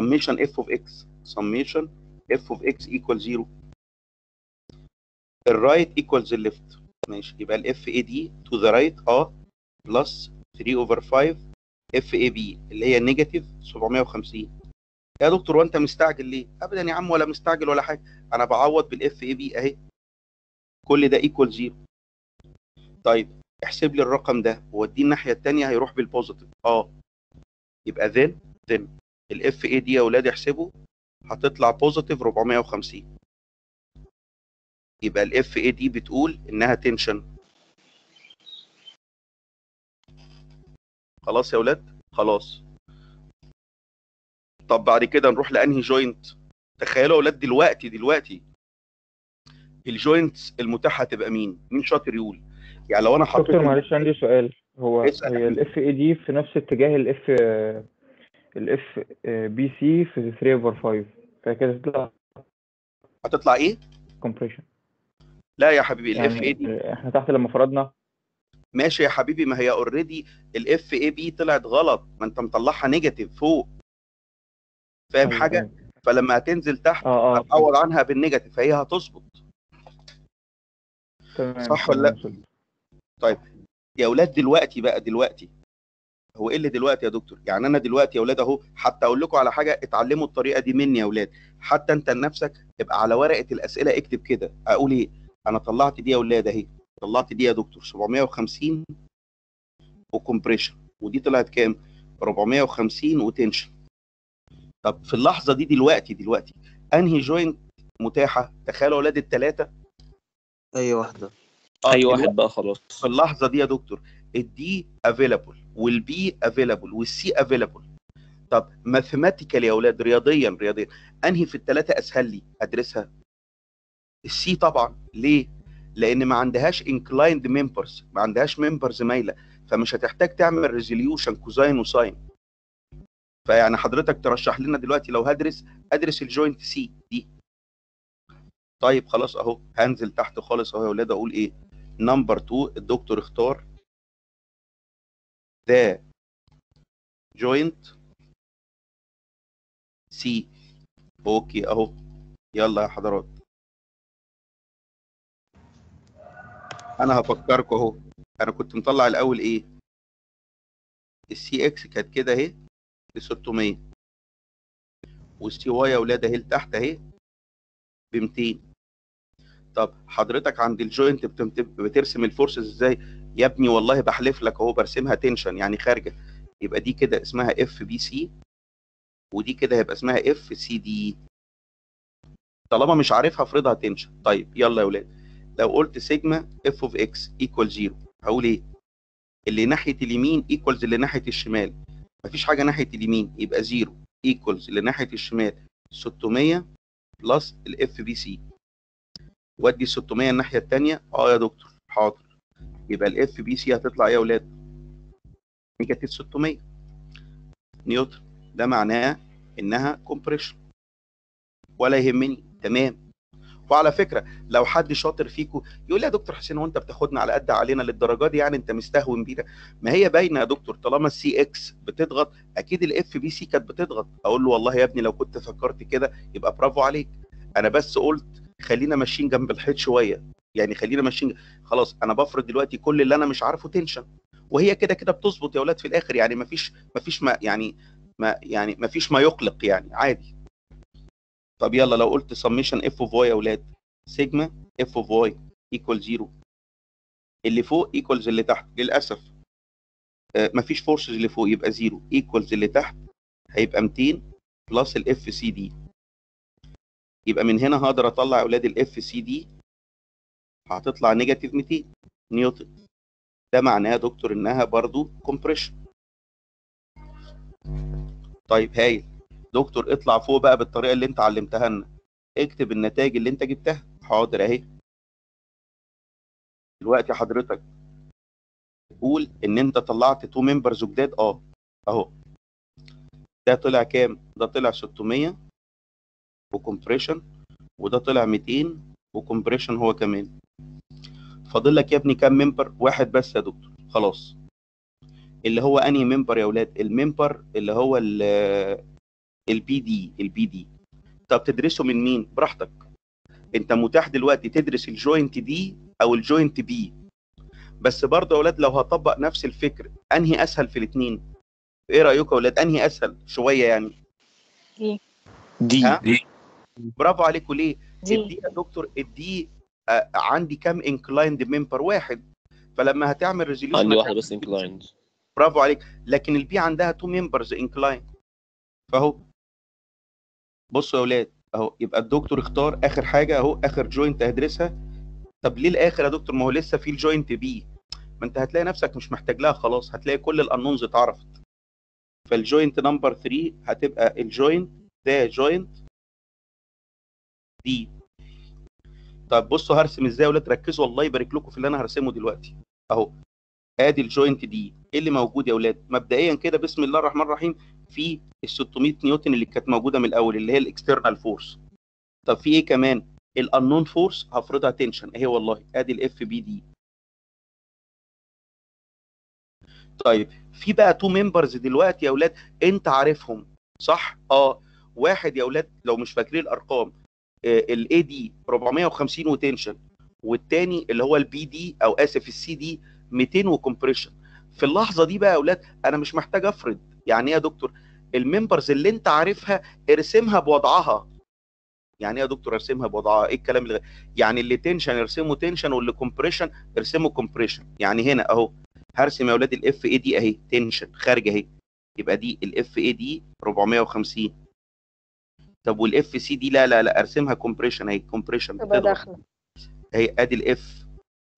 summation f of x. summation f of x equal 0 ال right equals ال left ماشي. يبقى ال F AD to the right آه plus 3 over 5 F AB اللي هي negative 750 يا دكتور وانت مستعجل ليه؟ ابدا يا عم ولا مستعجل ولا حاجة. أنا بعوض بال F AB أهي. كل ده equal zero طيب احسب لي الرقم ده. ووديه الناحية الثانية هيروح بال positive آه. يبقى then then ال F AD يا أولاد احسبوا هتطلع positive 450 يبقى ال F AD بتقول إنها tension خلاص يا أولاد خلاص. طب بعد كده نروح لأنهي joint تخيلوا يا أولاد دلوقتي دلوقتي. ال joints المتاحة هتبقى مين؟ مين شاطر يقول؟ يعني لو أنا حطيت دكتور معلش عندي سؤال. هو هي ال F AD في نفس اتجاه ال F ال F بي سي في 3 over 5 فكده تطلع هتطلع إيه؟ compression لا يا حبيبي ال F AD إحنا تحت لما فرضنا ماشي يا حبيبي ما هي already ال F AB طلعت غلط ما انت مطلعها negative فوق. فاهم أيوة، حاجة؟ أيوة. فلما هتنزل تحت آه آه هتعوض عنها بال negative فهي هتظبط. تمام صح ولا لا؟ يا أولاد دلوقتي بقى دلوقتي. هو إيه اللي دلوقتي يا دكتور؟ يعني أنا دلوقتي يا أولاد أهو حتى أقول لكم على حاجة اتعلموا الطريقة دي مني يا أولاد. حتى أنت لنفسك ابقى على ورقة الأسئلة اكتب كده. أقول إيه؟ أنا طلعت دي يا أولاد أهي. طلعت دي يا دكتور. 750 و compression ودي طلعت كام؟ 450 و tension. طب في اللحظة دي دلوقتي دلوقتي أنهي joint متاحة؟ تخيلوا أولاد الثلاثه أي واحدة. أي واحد بقى خلاص. في اللحظة دي يا دكتور. ال D available وال B available وال C available طب mathematical يا أولاد رياضيا رياضيا. أنهي في الثلاثة أسهل لي؟ أدرسها. ال C طبعا. ليه؟ لأن ما عندهاش inclined members ما عندهاش members مايلة. فمش هتحتاج تعمل resolution cosine و sine فيعني حضرتك ترشح لنا دلوقتي لو هدرس أدرس ال joint C دي طيب خلاص أهو. هنزل تحت خالص أهو يا أولاد أقول إيه؟ number 2 الدكتور اختار. the joint C okay أهو. يلا يا حضرات. أنا هفكركم أهو. أنا كنت مطلع الأول إيه؟ ال C x كانت كده أهي. ب 600 والسي واي يا أولاد أهي لتحت أهي. ب 200 طب حضرتك عند ال joint بترسم ال forces إزاي؟ يا ابني والله بحلف لك اهو برسمها tension يعني خارجة. يبقى دي كده اسمها FBC ودي كده هيبقى اسمها FCD طالما مش عارفها افرضها tension. طيب يلا يا ولاد. لو قلت sigma F of x equal zero هقول إيه؟ اللي ناحية اليمين equals اللي ناحية الشمال. مفيش حاجة ناحية اليمين يبقى zero equals اللي ناحية الشمال. 600 plus ال FBC ودي 600 الناحية الثانية آه يا دكتور حاضر. يبقى ال FBC هتطلع إيه يا أولاد negative 600 نيوتن ده معناه إنها compression. ولا يهمني. تمام. وعلى فكرة لو حد شاطر فيكم يقول لي يا دكتور حسين وانت بتاخدنا على قد علينا للدرجة دي؟ يعني أنت مستهون بينا. ما هي باينة يا دكتور طالما ال Cx بتضغط أكيد ال FBC كانت بتضغط. أقول له والله يا ابني لو كنت فكرت كده يبقى برافو عليك. أنا بس قلت خلينا ماشيين جنب الحيط شوية. يعني خلينا ماشيين. خلاص أنا بفرض دلوقتي كل اللي أنا مش عارفه tension. وهي كده كده بتظبط يا أولاد في الآخر يعني مفيش مفيش ما يعني ما يعني مفيش ما يقلق يعني عادي. طب يلا لو قلت summation F of y يا أولاد sigma F of y equal zero اللي فوق equals اللي تحت للأسف. آه، مفيش forces اللي فوق يبقى zero equals اللي تحت هيبقى 200 plus ال FCD يبقى من هنا هقدر أطلع أولاد ال FCD هتطلع negative 200 نيوتن. ده معناه يا دكتور انها برضو compression. طيب هايل. دكتور اطلع فوق بقى بالطريقة اللي انت علمتها لنا. اكتب النتائج اللي انت جبتها. حاضر اهي. دلوقتي حضرتك قول ان انت طلعت two members جداد آه اهو. ده طلع كام؟ ده طلع 600 و compression وده طلع 200 و compression هو كمان. فاضل لك يا ابني كام member واحد بس يا دكتور. خلاص. اللي هو أنهي member يا أولاد ال member اللي هو ال BD ال BD طب تدرسه من مين؟ براحتك. أنت متاح دلوقتي تدرس ال joint D أو ال joint B بس برضه يا أولاد لو هطبق نفس الفكر أنهي أسهل في الاثنين إيه رايكم يا أولاد أنهي أسهل؟ شوية يعني. D؟ D. برافو عليكم ليه؟ D. ال D يا دكتور ال D عندي كام inclined member واحد. فلما هتعمل resolution عندي واحدة بس inclined برافو عليك. لكن ال B عندها two members inclined فاهو بصوا يا أولاد اهو يبقى الدكتور اختار آخر حاجة اهو آخر joint هدرسها طب ليه الآخر يا دكتور؟ ما هو لسه في ال joint B ما انت هتلاقي نفسك مش محتاج لها خلاص هتلاقي كل ال unknowns اتعرفت. فال joint number 3 هتبقى ال joint ده joint D طب بصوا هرسم إزاي يا ولاد ركزوا الله يبارك لكم في اللي أنا هرسمه دلوقتي. أهو. آدي ال joint D. إيه اللي موجود يا ولاد؟ مبدئيا كده بسم الله الرحمن الرحيم في ال 600 نيوتن اللي كانت موجودة من الأول اللي هي ال external force. طب في إيه كمان؟ ال unknown force هفرضها tension اهي والله؟ آدي ال FBD طيب في بقى two members دلوقتي يا أولاد أنت عارفهم صح؟ آه. واحد يا أولاد لو مش فاكرين الأرقام ال AD 450 و tension والتاني اللي هو ال BD أو آسف السي دي 200 و compression في اللحظة دي بقى يا أولاد أنا مش محتاج افرض يعني إيه يا دكتور؟ ال members اللي أنت عارفها ارسمها بوضعها. يعني إيه يا دكتور ارسمها بوضعها؟ إيه الكلام اللي يعني اللي tension ارسمه tension واللي compression ارسمه compression. يعني هنا أهو هرسم يا أولاد ال FAD أهي tension خارجه أهي. يبقى دي ال FAD 450 طب وال FCD لا لا لا أرسمها compression اهي compression تبقى داخلة. اهي أدي ال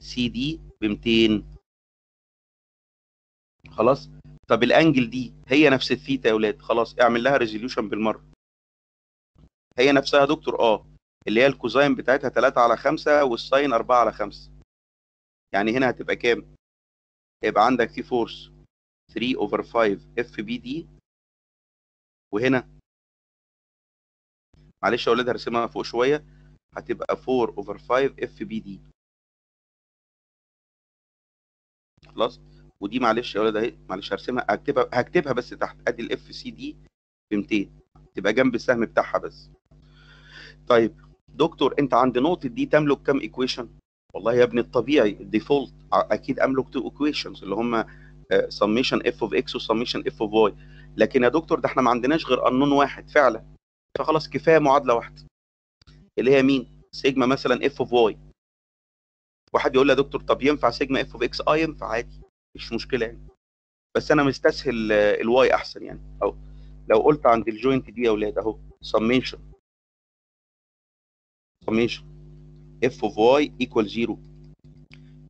FCD ب 200 خلاص؟ طب ال angle دي هي نفس الثيتا يا أولاد خلاص اعمل لها resolution بالمرة. هي نفسها يا دكتور آه اللي هي ال cosine بتاعتها 3 على 5 وال sine 4 على 5 يعني هنا هتبقى كام؟ هيبقى عندك في force 3 over 5 FBD وهنا معلش يا أولاد هرسمها فوق شوية هتبقى 4 over 5 FBD خلاص؟ ودي معلش يا ولاد اهي معلش هرسمها هكتبها هكتبها بس تحت ادي ال FCD ب 200 تبقى جنب السهم بتاعها بس. طيب دكتور انت عند نقطة دي تملك كام equation والله يا ابني الطبيعي ال default أكيد أملك two equations اللي هم سميشن اف اوف إكس و summation F of y لكن يا دكتور ده إحنا ما عندناش غير انون واحد فعلا. فخلاص كفاية معادلة واحدة اللي هي مين؟ سيجما مثلا F of y واحد يقول لي يا دكتور طب ينفع sigma F of x آه ينفع عادي مش مشكلة يعني. بس أنا مستسهل ال y أحسن يعني. اهو لو قلت عند ال joint D يا أولاد أهو سميشن سميشن اف اوف واي ايكوال 0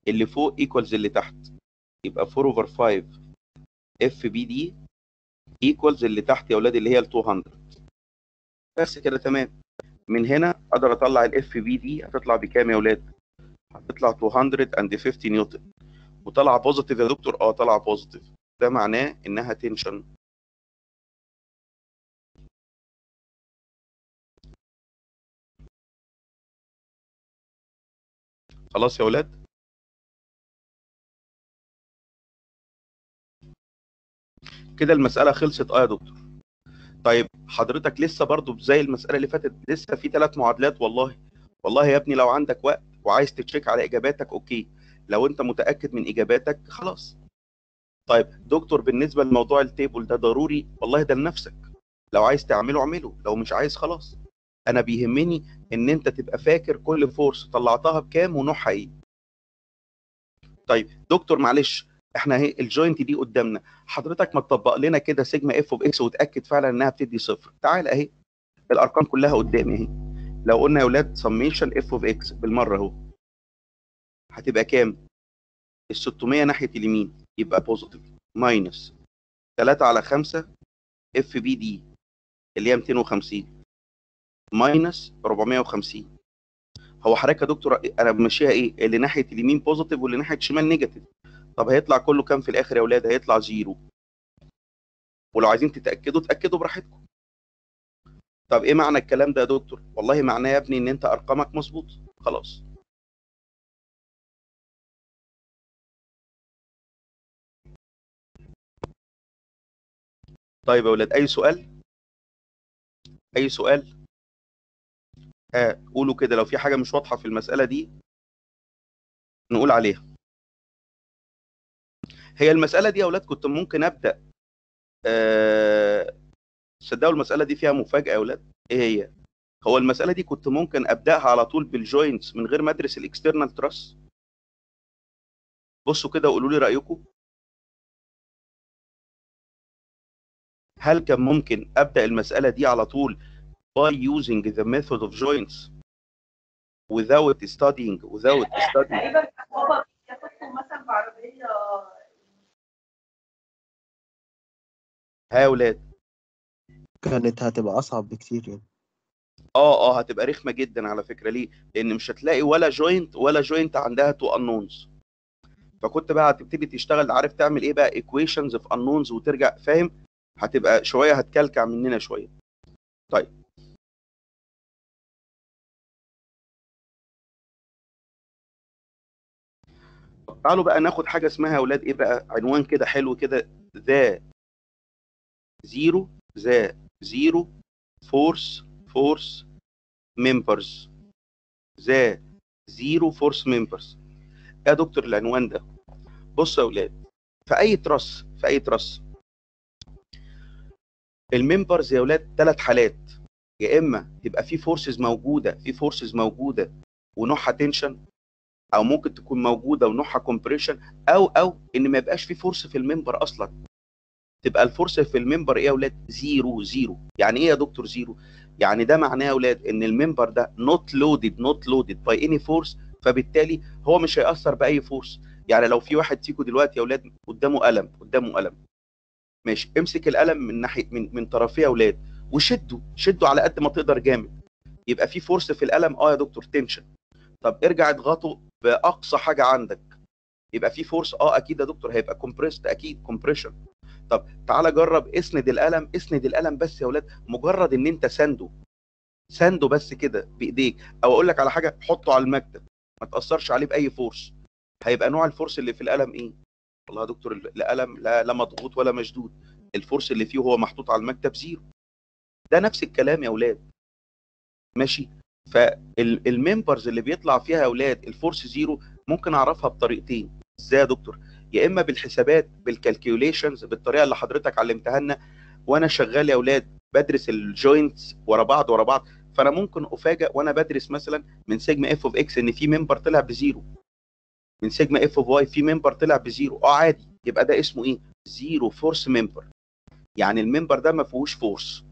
اللي فوق equals اللي تحت. يبقى 4 over 5 FBD equals اللي تحت يا أولاد اللي هي ال 200 بس كده تمام. من هنا أقدر أطلع ال FBD هتطلع بكام يا أولاد هتطلع 250 نيوتن. وطلع positive يا دكتور؟ آه طلع positive ده معناه إنها tension خلاص يا ولاد؟ كده المسألة خلصت. آه يا دكتور. طيب حضرتك لسه برضو زي المسألة اللي فاتت لسه في ثلاث معادلات؟ والله والله يا ابني لو عندك وقت وعايز ت check على إجاباتك أوكي. لو أنت متأكد من إجاباتك خلاص. طيب دكتور بالنسبة لموضوع ال table ده ضروري؟ والله ده لنفسك. لو عايز تعمله اعمله. لو مش عايز خلاص. أنا بيهمني إن أنت تبقى فاكر كل force طلعتها بكام ونوعها إيه. طيب دكتور معلش. إحنا اهي ال joint دي قدامنا. حضرتك ما تطبق لنا كده سيجما F of X وتأكد فعلا إنها بتدي صفر. تعال اهي الأرقام كلها قدامي اهي. لو قلنا يا أولاد سميشن اف اوف إكس بالمرة اهو. هتبقى كام؟ ال 600 ناحية اليمين يبقى positive minus 3 على 5 FBD اللي هي 250 minus 450 هو حضرتك يا دكتور أنا ماشيها إيه؟ اللي ناحية اليمين positive واللي ناحية الشمال negative طب هيطلع كله كام في الآخر يا أولاد هيطلع زيرو. ولو عايزين تتأكدوا تأكدوا براحتكم. طب إيه معنى الكلام ده يا دكتور؟ والله معناه يا ابني إن أنت أرقامك مظبوط خلاص. طيب يا أولاد أي سؤال؟ أي سؤال؟ ها قولوا كده لو في حاجة مش واضحة في المسألة دي نقول عليها. هي المسألة دي يا أولاد كنت ممكن أبدأ أه... المسألة دي فيها مفاجأة يا أولاد؟ إيه هي؟ هو المسألة دي كنت ممكن أبدأها على طول بال joints من غير ما أدرس ال external truss بصوا كده وقولوا لي رأيكم. هل كان ممكن أبدأ المسألة دي على طول by using the method of joints without studying without studying ها يا أولاد كانت هتبقى أصعب بكتير يعني. آه آه هتبقى رخمة جدا على فكرة. ليه؟ لأن مش هتلاقي ولا joint ولا joint عندها two unknowns فكنت بقى هتبتدي تشتغل عارف تعمل إيه بقى؟ equations of unknowns وترجع فاهم؟ هتبقى شوية هتكلكع مننا شوية. طيب. تعالوا بقى ناخد حاجة اسمها يا أولاد إيه بقى؟ عنوان كده حلو كده. the zero the zero force force members the zero force members يا دكتور العنوان ده. بص يا أولاد في أي truss في أي truss ال members يا أولاد ثلاث حالات. يا إما تبقى في forces موجودة في forces موجودة ونوعها tension أو ممكن تكون موجودة ونوعها compression أو أو إن ما يبقاش في force في ال member أصلا. تبقى ال force في ال member إيه يا أولاد؟ zero zero. يعني إيه يا دكتور zero؟ يعني ده معناه يا أولاد إن ال member ده not loaded not loaded by any force فبالتالي هو مش هيأثر بأي force يعني لو في واحد فيكم دلوقتي يا أولاد قدامه قلم قدامه قلم ماشي. امسك القلم من ناحية من من طرفيه يا أولاد وشده شده على قد ما تقدر جامد. يبقى في force في القلم آه يا دكتور tension طب ارجع اضغطه بأقصى حاجة عندك. يبقى في force آه أكيد يا دكتور هيبقى compressed أكيد compression طب تعالى جرب اسند القلم اسند القلم بس يا أولاد مجرد إن أنت سنده سنده بس كده بإيديك. أو أقول لك على حاجة حطه على المكتب. ما تأثرش عليه بأي force. هيبقى نوع ال force اللي في القلم إيه؟ والله يا دكتور القلم لا لا مضغوط ولا مشدود. ال force اللي فيه وهو محطوط على المكتب zero. ده نفس الكلام يا أولاد ماشي؟ فال members اللي بيطلع فيها يا أولاد ال force zero ممكن أعرفها بطريقتين. إزاي يا دكتور؟ يا إما بالحسابات بال calculations بالطريقة اللي حضرتك علمتها لنا وأنا شغال يا أولاد بدرس ال joints ورا بعض ورا بعض. فأنا ممكن أفاجئ وأنا بدرس مثلا من سيجما F of X إن في member طلع ب zero. من سيجما F of Y في member طلع ب zero. آه عادي. يبقى ده اسمه إيه؟ zero force member يعني ال member ده ما فيهوش force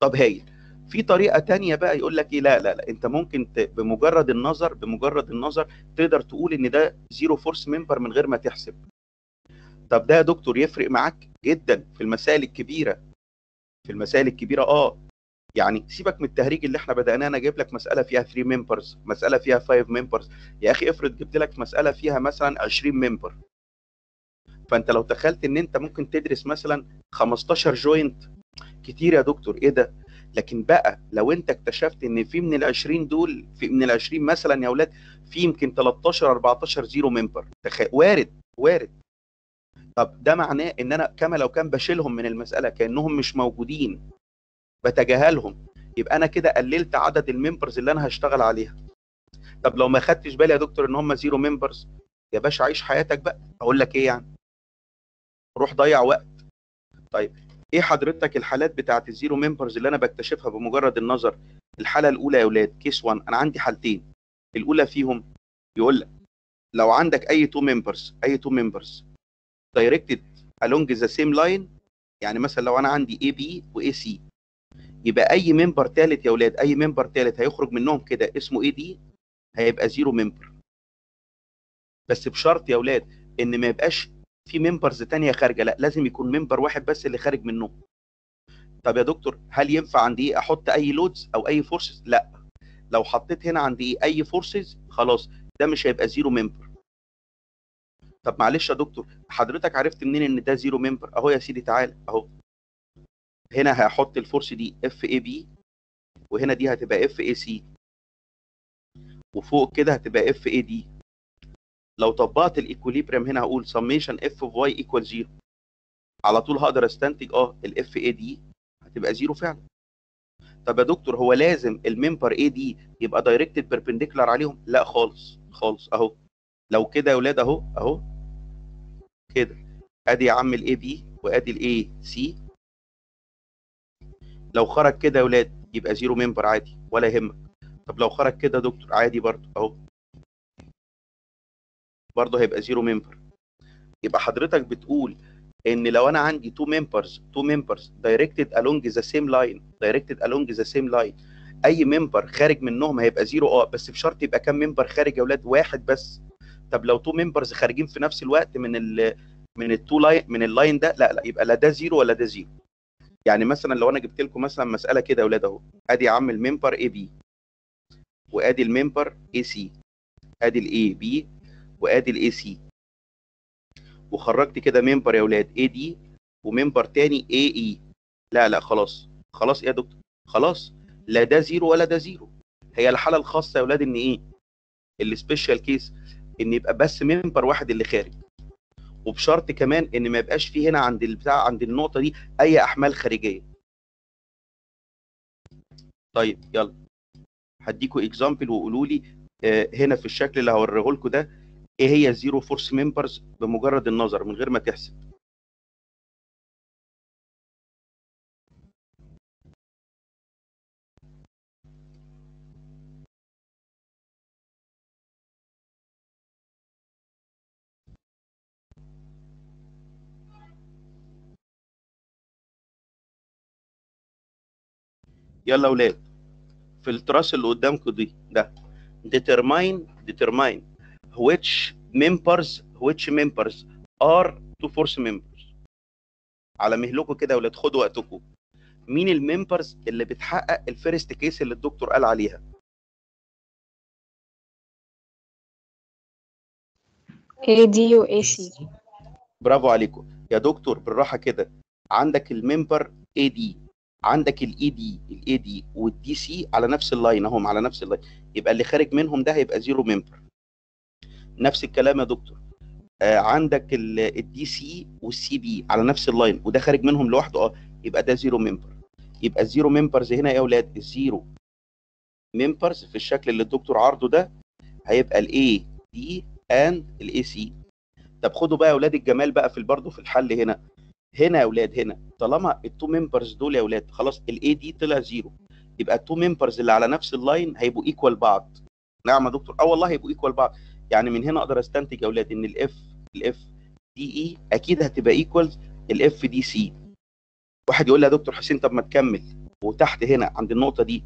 طب هايل. في طريقة تانية بقى يقول لك إيه لا لا لا أنت ممكن ت... بمجرد النظر بمجرد النظر تقدر تقول إن ده zero force member من غير ما تحسب. طب ده يا دكتور يفرق معاك جدا في المسائل الكبيرة؟ في المسائل الكبيرة آه. يعني سيبك من التهريج اللي إحنا بدأناه أنا جايب لك مسألة فيها 3 members مسألة فيها 5 members يا أخي افرض جبت لك مسألة فيها مثلا 20 member فأنت لو تخيلت إن أنت ممكن تدرس مثلا 15 joint كتير يا دكتور إيه ده؟ لكن بقى لو انت اكتشفت ان في من ال 20 دول في من ال 20 مثلا يا أولاد في يمكن 13 14 zero member. وارد وارد. طب ده معناه ان أنا كما لو كان بشيلهم من المسألة كأنهم مش موجودين بتجاهلهم. يبقى أنا كده قللت عدد ال members اللي أنا هشتغل عليها. طب لو ما خدتش بالي يا دكتور ان هم zero members يا باشا عيش حياتك بقى. أقول لك إيه يعني؟ روح ضيع وقت. طيب إيه حضرتك الحالات بتاعت ال zero members اللي أنا بكتشفها بمجرد النظر؟ الحالة الأولى يا أولاد case 1 أنا عندي حالتين. الأولى فيهم يقول لك لو عندك أي two members أي two members directed along the same line يعني مثلا لو أنا عندي AB و AC يبقى أي member ثالث يا أولاد أي member ثالث هيخرج منهم كده اسمه AD هيبقى zero member بس بشرط يا أولاد إن ما يبقاش في members تانية خارجة لا لازم يكون member واحد بس اللي خارج منه. طب يا دكتور هل ينفع عندي إيه أحط أي loads أو أي forces لا. لو حطيت هنا عندي إيه أي forces خلاص ده مش هيبقى zero member طب معلش يا دكتور حضرتك عرفت منين إن ده zero member أهو يا سيدي تعالى أهو. هنا هحط ال force دي FAB وهنا دي هتبقى FAC وفوق كده هتبقى FAD لو طبقت ال equilibrium هنا هقول summation F of y equal zero على طول هقدر أستنتج آه ال FAD هتبقى zero فعلا. طب يا دكتور هو لازم ال member AD يبقى directed perpendicular عليهم؟ لا خالص خالص أهو. لو كده يا ولاد أهو أهو. كده. أدي يا عم ال AB وأدي ال AC لو خرج كده يا ولاد يبقى zero member عادي ولا يهمك. طب لو خرج كده يا دكتور عادي برضه أهو. برضه هيبقى zero member يبقى حضرتك بتقول إن لو أنا عندي two members two members directed along the same line directed along the same line أي member خارج منهم هيبقى zero آه بس بشرط يبقى كام member خارج يا أولاد واحد بس. طب لو two members خارجين في نفس الوقت من ال من ال two line من ال line ده لا لا يبقى لا ده zero ولا ده zero يعني مثلا لو أنا جبت لكم مثلا مسألة كده يا أولاد أهو. أدي يا عم ال member AB وأدي ال member AC أدي ال AB وادي ال AC وخرجت كده member يا أولاد AD و member تاني AE لا لا خلاص خلاص إيه يا دكتور خلاص. لا ده zero ولا ده zero. هي الحالة الخاصة يا أولاد إن إيه؟ ال special case إن يبقى بس member واحد اللي خارج. وبشرط كمان إن ما يبقاش فيه هنا عند البتاع عند النقطة دي أي أحمال خارجية. طيب يلا. هديكوا example وقولوا لي آه، هنا في الشكل اللي هوريه لكم ده إيه هي ال zero force members بمجرد النظر من غير ما تحسب؟ يلا أولاد في ال truss اللي قدامكم دي ده determine determine. Which members which members are zero force members. على مهلكم كده يا ولاد خدوا وقتكم مين ال members اللي بتحقق ال first case اللي الدكتور قال عليها؟ AD و AC برافو عليكم يا دكتور بالراحة كده. عندك ال member ED عندك ال ED ال ED وال DC على نفس ال line اهم على نفس ال line يبقى اللي خارج منهم ده هيبقى zero member نفس الكلام يا دكتور. آه عندك ال DC وال CB على نفس ال line وده خارج منهم لوحده آه يبقى ده zero member يبقى ال zero members هنا يا أولاد ال zero members في الشكل اللي الدكتور عارضه ده هيبقى ال AD and ال AC طب خدوا بقى يا أولاد الجمال بقى في برضه في الحل هنا. هنا يا أولاد هنا. طالما ال two members دول يا أولاد خلاص ال AD طلع zero يبقى ال two members اللي على نفس ال line هيبقوا equal بعض. نعم يا دكتور. آه والله هيبقوا equal بعض. يعني من هنا أقدر استنتج يا أولاد ان ال F ال FDE أكيد هتبقى equals ال FDC واحد يقول لي يا دكتور حسين طب ما تكمل. وتحت هنا عند النقطة دي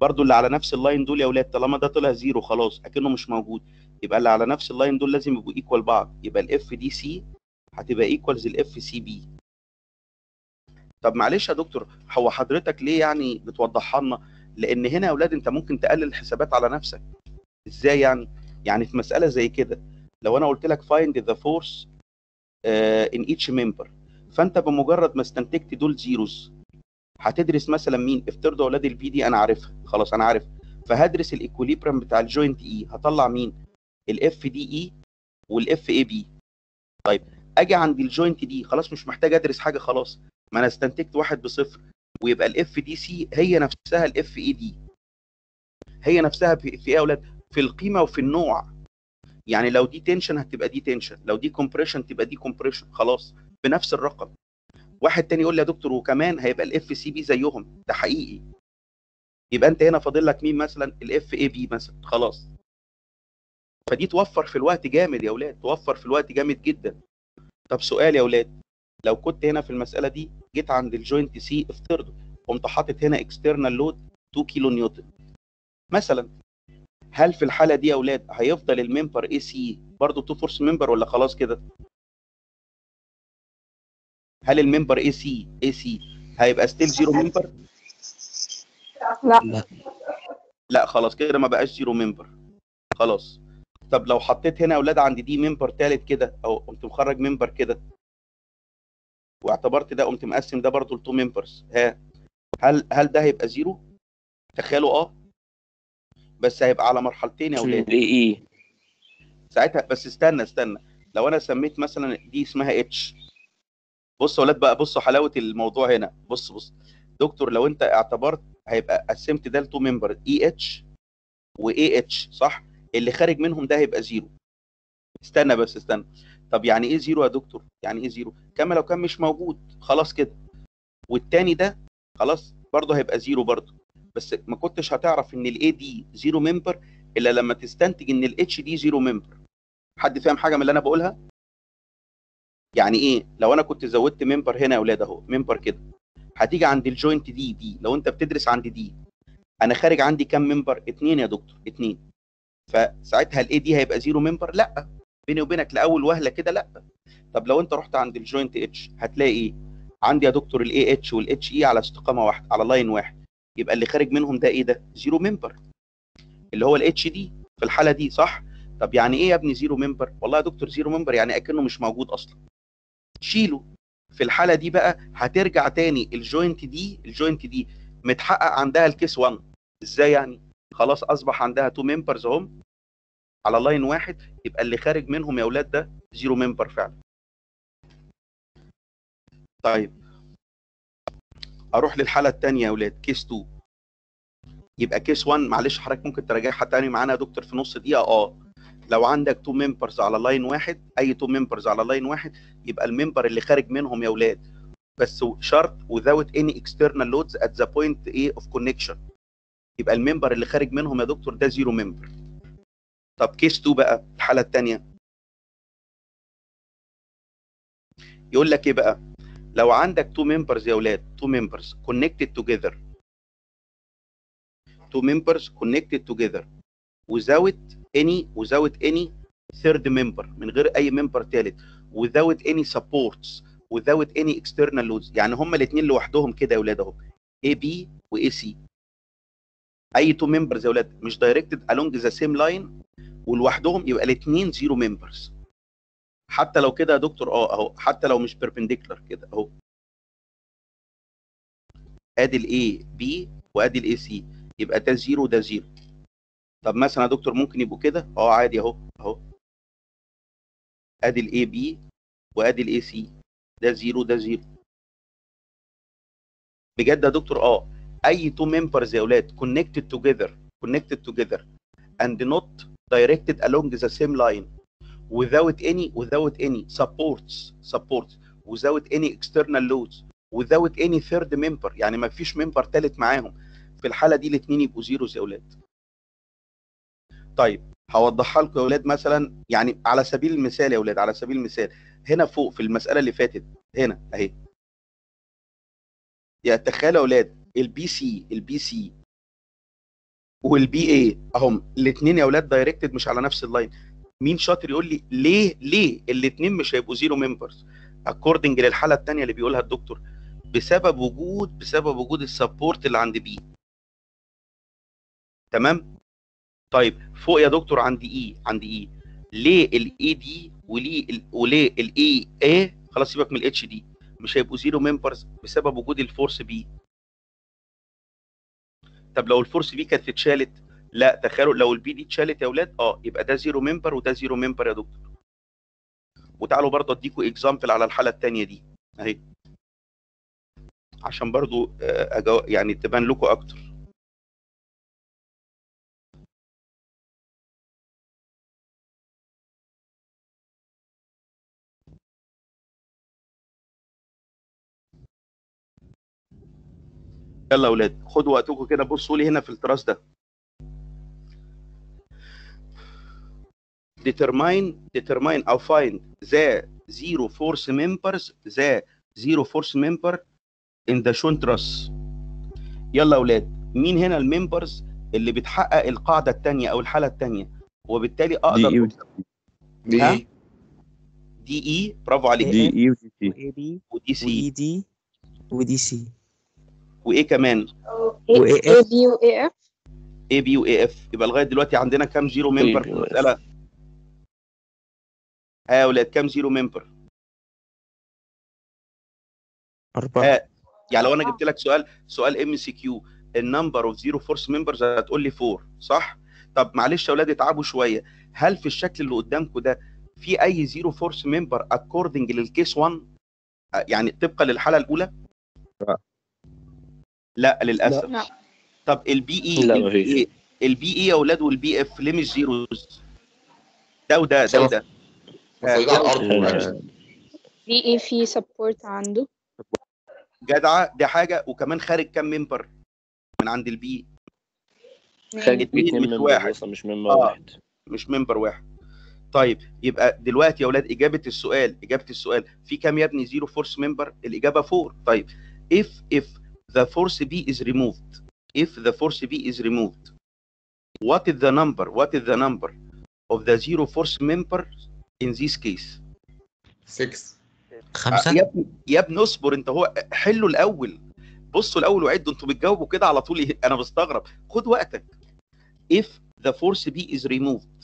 برضو اللي على نفس ال line دول يا أولاد طالما ده طلع zero خلاص أكنه مش موجود. يبقى اللي على نفس ال line دول لازم يبقوا equal بعض. يبقى ال FDC هتبقى equals ال FCB طب معلش يا دكتور هو حضرتك ليه يعني بتوضحها لنا؟ لأن هنا يا أولاد أنت ممكن تقلل الحسابات على نفسك. إزاي يعني؟ يعني في مسألة زي كده. لو أنا قلت لك the force uh, in each member فأنت بمجرد ما استنتجت دول zeros هتدرس مثلا مين؟ افترضوا أولاد ال BD أنا عارفها. خلاص أنا عارف فهدرس ال equilibrium بتاع ال joint E هطلع مين؟ ال FDE وال FAB طيب أجي عند ال joint D خلاص مش محتاج أدرس حاجة خلاص. ما أنا استنتجت واحد بصفر ويبقى ال FDC هي نفسها ال FED هي نفسها في إيه يا أولاد. في القيمة وفي النوع. يعني لو دي tension هتبقى دي tension لو دي compression تبقى دي compression خلاص بنفس الرقم. واحد تاني يقول لي يا دكتور وكمان هيبقى ال FCB زيهم. ده حقيقي. يبقى انت هنا فاضل لك مين مثلا؟ ال FAB مثلا. خلاص. فدي توفر في الوقت جامد يا أولاد توفر في الوقت جامد جدا. طب سؤال يا أولاد لو كنت هنا في المسألة دي جيت عند ال joint C افترضوا قمت حاطط هنا external load 2 كيلو نيوتن. مثلا هل في الحالة دي يا أولاد هيفضل ال member AC برضه zero force member ولا خلاص كده؟ هل ال member AC AC هيبقى still zero member لا. لا لا خلاص كده ما بقاش zero member خلاص. طب لو حطيت هنا يا أولاد عند D member تالت كده أو قمت مخرج member كده واعتبرت ده قمت مقسم ده برضه ل two members ها؟ هل هل ده هيبقى zero تخيلوا آه. بس هيبقى على مرحلتين يا أولاد ال AE ساعتها بس استنى استنى. لو أنا سميت مثلا دي اسمها H بصوا يا أولاد بقى بصوا حلاوة الموضوع هنا. بص بص. دكتور لو أنت اعتبرت هيبقى قسمت ده ل two member AH و AH صح؟ اللي خارج منهم ده هيبقى zero استنى بس استنى. طب يعني إيه zero يا دكتور؟ يعني إيه zero كما لو كان مش موجود خلاص كده. والتاني ده خلاص برضه هيبقى zero برضه. بس ما كنتش هتعرف إن ال AD zero member إلا لما تستنتج إن ال HD zero member حد فاهم حاجة من اللي أنا بقولها؟ يعني إيه؟ لو أنا كنت زودت member هنا يا أولاد أهو member كده هتيجي عند ال joint D دي لو أنت بتدرس عند D أنا خارج عندي كام member اتنين يا دكتور اتنين. فساعتها ال AD هيبقى zero member لأ. بيني وبينك لاول وهلة كده لأ. طب لو أنت رحت عند ال joint H هتلاقي إيه؟ عندي يا دكتور الاي اتش والاتش اي على استقامة واحدة على line واحد. يبقى اللي خارج منهم ده إيه ده؟ zero member اللي هو ال HD في الحالة دي صح؟ طب يعني إيه يا ابني zero member والله يا دكتور zero member يعني أكنه مش موجود أصلا. شيله. في الحالة دي بقى هترجع تاني ال joint D ال joint D متحقق عندها ال case 1 إزاي يعني؟ خلاص أصبح عندها two members اهم على line واحد يبقى اللي خارج منهم يا أولاد ده zero member فعلا. طيب. أروح للحالة الثانية يا أولاد case 2 يبقى case 1 معلش حضرتك ممكن تراجعها تاني معانا يا دكتور في نص دقيقة؟ آه. لو عندك two members على line واحد أي two members على line واحد يبقى ال member اللي خارج منهم يا أولاد. بس شرط without any external loads at the point A of connection. يبقى ال member اللي خارج منهم يا دكتور ده zero member طب case 2 بقى الحالة الثانية يقول لك إيه بقى؟ لو عندك two members يا أولاد two members connected together two members connected together without any without any third member من غير اي member ثالث without any supports without any external loads يعني هما الاثنين لوحدهم كده يا أولاد اهو AB و AC اي two members يا أولاد مش directed along the same line ولوحدهم يبقى الاثنين zero members حتى لو كده يا دكتور آه اهو حتى لو مش perpendicular كده اهو. ادي ال AB وادي ال AC يبقى ده zero وده zero طب مثلا يا دكتور ممكن يبقوا كده؟ آه عادي اهو اهو. ادي ال AB وادي ال AC ده zero ده zero بجد يا دكتور؟ آه. اي two members يا أولاد connected together connected together and not directed along the same line. Without any without any supports supports without any external loads without any third member. يعني ما فيش member ثالث معاهم. في الحالة دي الاثنين يبقوا zeros يا أولاد. طيب هوضحها لكم يا أولاد مثلا يعني على سبيل المثال يا أولاد على سبيل المثال هنا فوق في المسألة اللي فاتت هنا أهي. يا تخيلوا يا أولاد ال BC ال BC وال BA أهم الاثنين يا أولاد directed مش على نفس ال line مين شاطر يقول لي ليه ليه الاثنين مش هيبقوا zero members according للحالة الثانية اللي بيقولها الدكتور بسبب وجود بسبب وجود ال support اللي عند B تمام؟ طيب فوق يا دكتور عندي A عندي A ليه ال AD وليه ال- وليه ال AE خلاص سيبك من ال H دي مش هيبقوا zero members بسبب وجود ال force P طب لو ال force P كانت اتشالت لا تخيلوا لو ال P دي اتشالت يا أولاد آه يبقى ده zero member وده zero member يا دكتور. وتعالوا برضه أديكوا example على الحالة الثانية دي أهي. عشان برضو آه،. يعني تبان لكم أكتر. يلا يا أولاد خدوا وقتكم كده بصوا لي هنا في ال truss ده. Determine determine أو find the zero force members the zero force member in the shown truss يلا يا أولاد مين هنا ال members اللي بتحقق القاعدة الثانية أو الحالة الثانية وبالتالي أقدر اي ودي دي؟ إيه DE برافو عليك. DE و DC و AB و DC واي دي و DC وايه كمان و AF B و A F. AB و AF يبقى لغاية دلوقتي عندنا كام zero member في. المساله ها يا أولاد كام؟ zero member. أربعة. ها يعني لو أنا جبت لك سؤال سؤال MCQ ال number of zero force members هتقول لي 4 صح؟ طب معلش يا أولاد اتعبوا شوية. هل في الشكل اللي قدامكم ده في أي zero force member according لل case 1 آه، يعني طبقا للحالة الأولى؟ لا. لا للأسف. لا. طب ال BA لا، مفيش. ال BA يا أولاد وال BF ليه مش zeros ده وده ده وده. موجودين على الأرض. B A في support عنده؟ جدعه دي حاجة وكمان خارج كام member من عند ال B خارج اتنين member واحد. أصلا مش member آه. واحد. مش member واحد. طيب يبقى دلوقتي يا أولاد إجابة السؤال إجابة السؤال. في كام يا ابني؟ zero force member الإجابة 4 طيب if if the force P is removed if the force P is removed what is the number what is the number of the zero force member in this case. 6 خمسة؟ يا ابني يا ابني اصبر انت هو حلوا الأول. بصوا الأول وعدوا أنتوا بتجاوبوا كده على طول؟ أنا بستغرب. خد وقتك. If the force B is removed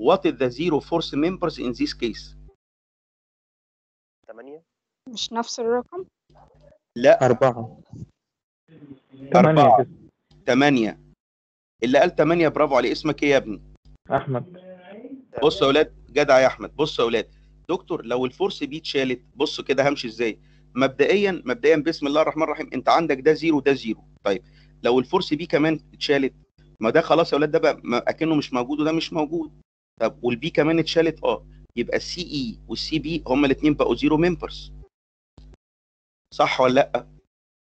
what is the zero force members in this case? مش نفس الرقم؟ لا. أربعة. أربعة. ثمانية 8 اللي قال 8 برافو عليه. اسمك إيه يا ابني؟ أحمد. بصوا يا أولاد جدع يا أحمد بصوا يا أولاد دكتور لو ال force B اتشالت بصوا كده همشي إزاي؟ مبدئيا مبدئيا بسم الله الرحمن الرحيم أنت عندك ده zero ده zero. طيب لو ال force B كمان اتشالت ما ده خلاص يا أولاد ده بقى أكنه مش موجود وده مش موجود. طب وال B كمان اتشالت؟ آه. يبقى ال CA وال CB هما الاثنين بقوا zero members صح ولا لأ؟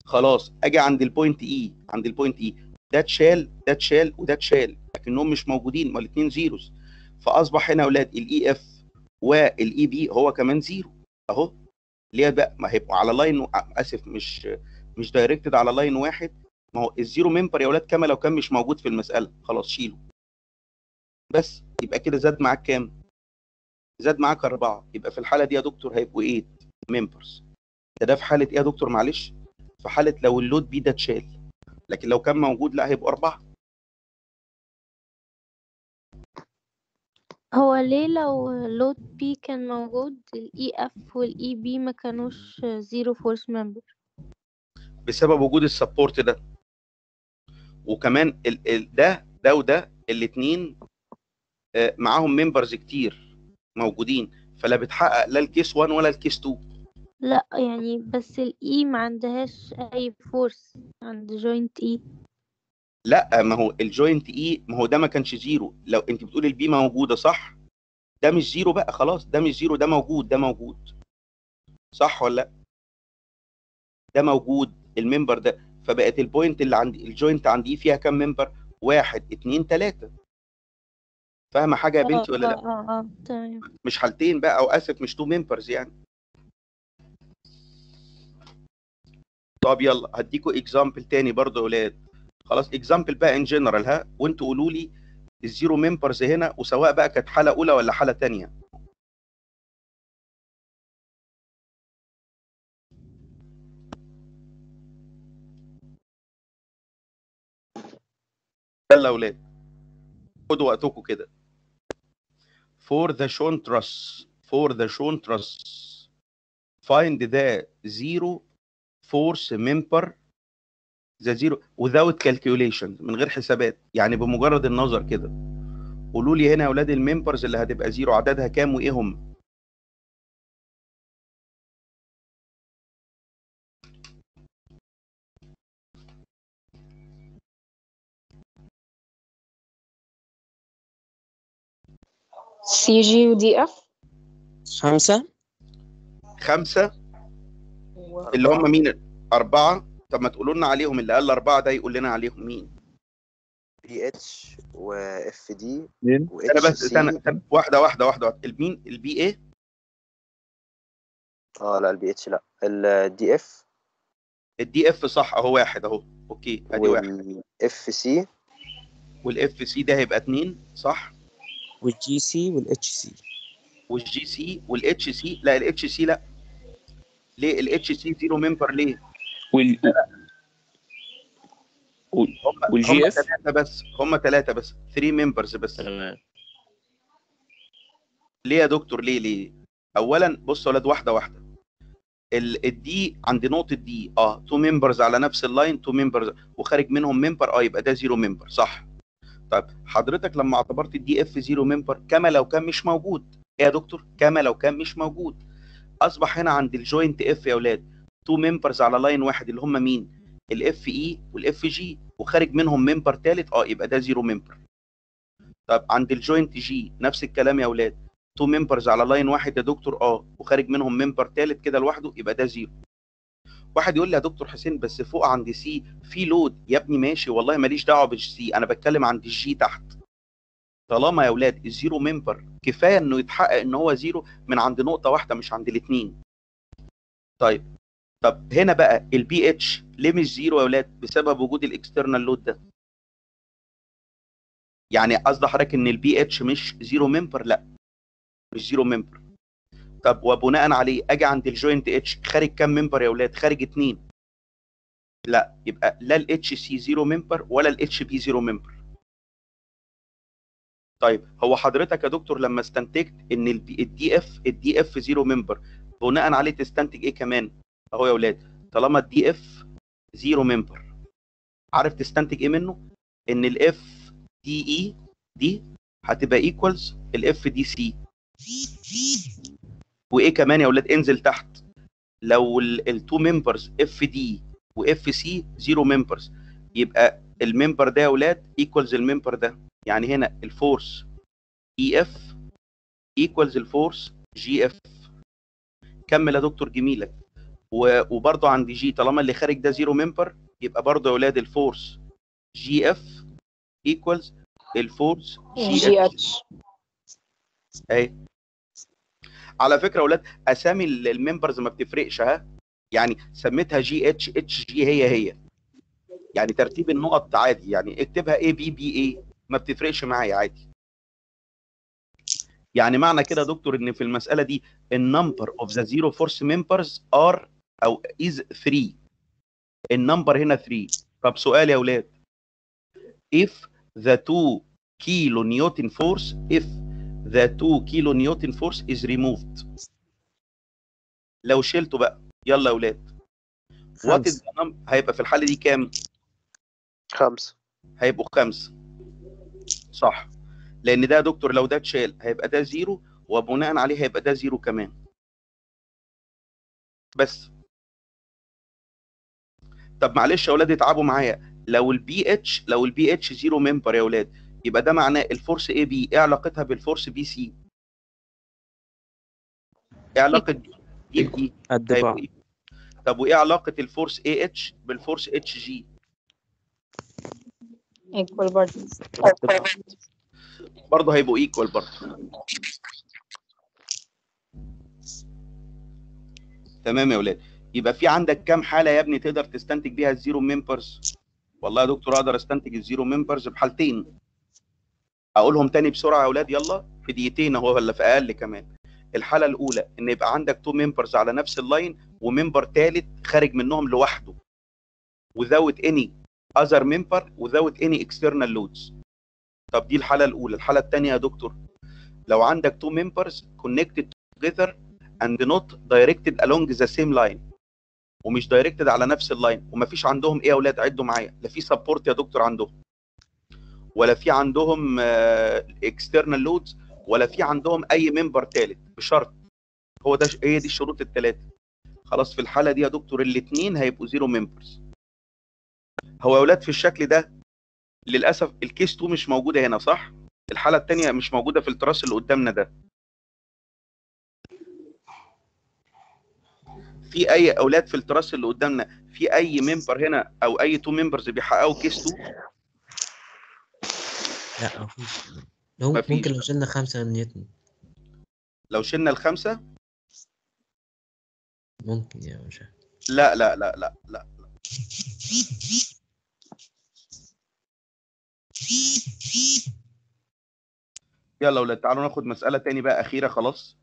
خلاص أجي عند ال point A عند ال point A ده اتشال ده اتشال وده اتشال لكنهم مش موجودين ما الاثنين zeros فأصبح هنا يا أولاد ال AF وال AB هو كمان zero أهو. ليه بقى؟ ما هيبقوا على line آسف مش مش directed على line واحد. ما هو ال zero member يا أولاد كما لو كان مش موجود في المسألة؟ خلاص شيله. بس يبقى كده زاد معاك كام؟ زاد معاك أربعة. يبقى في الحالة دي يا دكتور هيبقوا 8 members ده ده في حالة إيه يا دكتور؟ معلش. في حالة لو ال load B ده اتشال. لكن لو كان موجود لا هيبقوا أربعة. هو ليه لو load B كان موجود ال AF وال AB ما كانوش zero force member بسبب وجود ال support ده. وكمان ال ال ده ده وده الاثنين معاهم members كتير موجودين. فلا بتحقق لا ال case 1 ولا ال case 2 لا يعني بس ال A ما عندهاش أي force عند joint A لا ما هو ال joint A ما هو ده ما كانش zero لو أنت بتقول ال B موجودة صح ده مش zero بقى خلاص ده مش zero ده موجود ده موجود. صح ولا لأ؟ ده موجود ال member ده. فبقت ال point اللي عندي ال joint عندي فيها كام member واحد اتنين تلاتة. فاهمة حاجة يا بنتي ولا لأ؟ آه آه آه تمام. مش حالتين بقى أو آسف مش two members يعني. طب يلا هديكوا example تاني برضه يا ولاد. خلاص example بقى in general ها وانتوا قولوا لي ال zero members هنا وسواء بقى كانت حالة أولى ولا حالة تانية. يلا يا ولاد خدوا وقتكم كده. For the shown truss for the shown truss find the zero force member the zero without calculation من غير حسابات يعني بمجرد النظر كده. قولوا لي هنا يا أولاد الممبرز اللي هتبقى زيرو عددها كام وإيه هم؟ CG و DF خمسة. خمسة؟ اللي هم مين؟ أربعة. طب ما تقولوا لنا عليهم اللي قال أربعة ده يقول لنا عليهم مين؟ BH و FD أنا بس استنى واحدة واحدة واحدة واحدة. المين ال B إيه؟ آه لا ال BH لا. ال DF؟ ال DF صح أهو واحد أهو. okay أدي واحد. وال FC؟ وال FC ده هيبقى اتنين صح؟ والجي سي والاتش سي. والجي سي والاتش سي؟ لا الاتش سي لا. ليه؟ ال HC zero member ليه؟ وال وال- هم وال G هم F ثلاثة بس. هم ثلاثة بس. 3 members بس. تمام. ليه يا دكتور؟ ليه؟ ليه؟ اولا بص يا ولاد واحدة واحدة. ال- ال D عند نقطة دي آه two members على نفس ال line two members وخارج منهم member آه يبقى ده zero member صح. طيب حضرتك لما اعتبرت ال DF zero member كما لو كان مش موجود. إيه يا دكتور؟ كما لو كان مش موجود. أصبح هنا عند ال joint F يا أولاد two members على line واحد اللي هم مين؟ ال FE وال FG وخارج منهم member ثالث آه يبقى ده zero member طب عند ال joint G نفس الكلام يا أولاد two members على line واحد يا دكتور آه وخارج منهم member ثالث كده لوحده يبقى ده zero واحد يقول لي يا دكتور حسين بس فوق عند C في load يا ابني ماشي والله ماليش دعوة بال C أنا بتكلم عند ال G تحت. طالما يا أولاد ال zero member كفاية إنه يتحقق إن هو zero من عند نقطة واحدة مش عند الاثنين طيب طب هنا بقى ال BH ليه مش zero يا أولاد بسبب وجود ال external load ده. يعني قصد حضرتك إن ال BH مش zero member لا مش zero member طب وبناء عليه أجي عند ال joint H خارج كام member يا أولاد خارج اتنين. لا يبقى لا ال HC zero member ولا ال HB zero member طيب هو حضرتك يا دكتور لما استنتجت إن ال DF ال DF zero member بناء عليه تستنتج إيه كمان؟ اهو يا أولاد طالما ال DF zero member عارف تستنتج إيه منه؟ ان ال F DE دي هتبقى equals ال F DC. وايه كمان يا أولاد انزل تحت. لو ال two members FD و FC zero members يبقى ال member ده يا أولاد equals ال member ده. يعني هنا ال force EF equals ال force GF كمل يا دكتور جميلك. وبرضه عند G طالما اللي خارج ده zero member يبقى برضه يا أولاد ال force GF equals ال force GH أهي. على فكرة يا أولاد أسامي ال- الـ members ما بتفرقش ها؟ يعني سميتها GH HG هي هي. يعني ترتيب النقط عادي يعني اكتبها AB BA ما بتفرقش معايا عادي. يعني معنى كده يا دكتور إن في المسألة دي ال number of the zero force members are أو is 3 ال number هنا 3 طب سؤال يا أولاد if the 2 kilo Newton force if the 2 kilo Newton force is removed. لو شلته بقى. يلا يا أولاد number هيبقى في الحالة دي كام؟ خمسة. هيبقوا خمسة. صح. لأن ده يا دكتور لو ده اتشال هيبقى ده zero وبناء عليه هيبقى ده zero كمان. بس. طب معلش يا أولاد اتعبوا معايا. لو ال BH لو ال BH zero member يا أولاد يبقى ده معناه ال force AB إيه علاقتها بال force BC إيه علاقة دي دي هيبقوا بعض إيه؟ طب وإيه علاقة ال force IH بال force HG equal برضه. برضه هيبقوا equal برضه. تمام يا ولاد. يبقى في عندك كام حالة يا ابني تقدر تستنتج بيها ال zero members والله يا دكتور أقدر أستنتج ال zero members بحالتين. أقولهم تاني بسرعة يا أولاد يلا. في دقيقتين أهو ولا في أقل كمان. الحالة الأولى إن يبقى عندك two members على نفس ال line و member ثالث خارج منهم لوحده. Without any other member without any external loads. طب دي الحالة الأولى. الحالة الثانية يا دكتور لو عندك two members connected together and not directed along the same line ومش directed على نفس ال line ومفيش عندهم إيه يا أولاد عدوا معايا. لا في support يا دكتور عندهم. ولا في عندهم external loads ولا في عندهم أي member ثالث بشرط. هو ده هي دي الشروط الثلاثه خلاص في الحالة دي يا دكتور الاثنين هيبقوا zero members هو يا أولاد في الشكل ده للأسف ال case 2 مش موجودة هنا صح؟ الحالة الثانية مش موجودة في ال truss اللي قدامنا ده. في أي أولاد في ال truss اللي قدامنا في أي member هنا أو أي two members بيحققوا case 2 لا مفيش لو مفيش. ممكن لو شلنا خمسة نيوتن لو شلنا الخمسة؟ ممكن يعني مش عارف لا لا لا لا لا. يلا ولاد تعالوا ناخد مسألة تاني بقى أخيرة خلاص.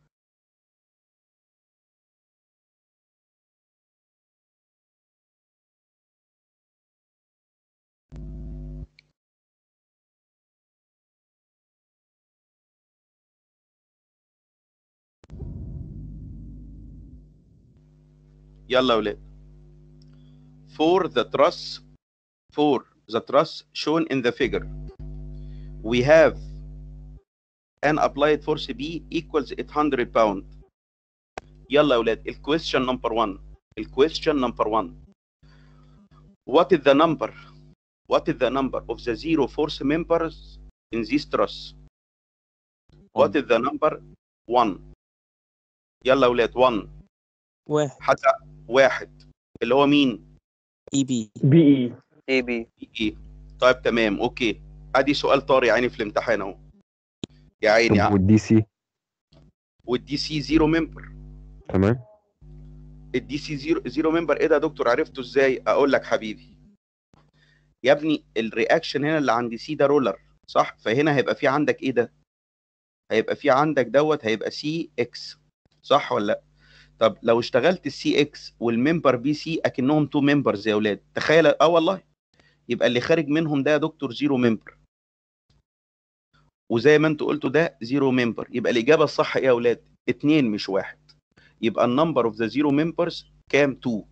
يلا يا ولاد for the truss for the truss shown in the figure we have an applied force B equals 800 pound يلا يا ولاد الكويستشن نمبر 1 الكويستشن نمبر 1 what is the number what is the number of the zero force members in this truss what is the number 1 يلا يا ولاد 1 واحد حتى واحد اللي هو مين؟ AB. BA. AB. إيه طيب تمام okay. ادي سؤال طاري عيني في الامتحان اهو. يا عيني يا وال DC؟ وال DC zero member. تمام. ال DC zero zero member إيه ده يا دكتور؟ عرفته إزاي؟ أقول لك حبيبي. يا ابني ال reaction هنا اللي عند C ده roller صح؟ فهنا هيبقى في عندك إيه ده؟ هيبقى في عندك دوت هيبقى CX صح ولا لا؟ طب لو اشتغلت ال CX وال member BC أكنهم two members يا أولاد تخيل آه والله. يبقى اللي خارج منهم ده يا دكتور zero member وزي ما أنتوا قلتوا ده zero member يبقى الإجابة الصح إيه يا أولاد اتنين مش واحد. يبقى ال number of the zero members كام؟ 2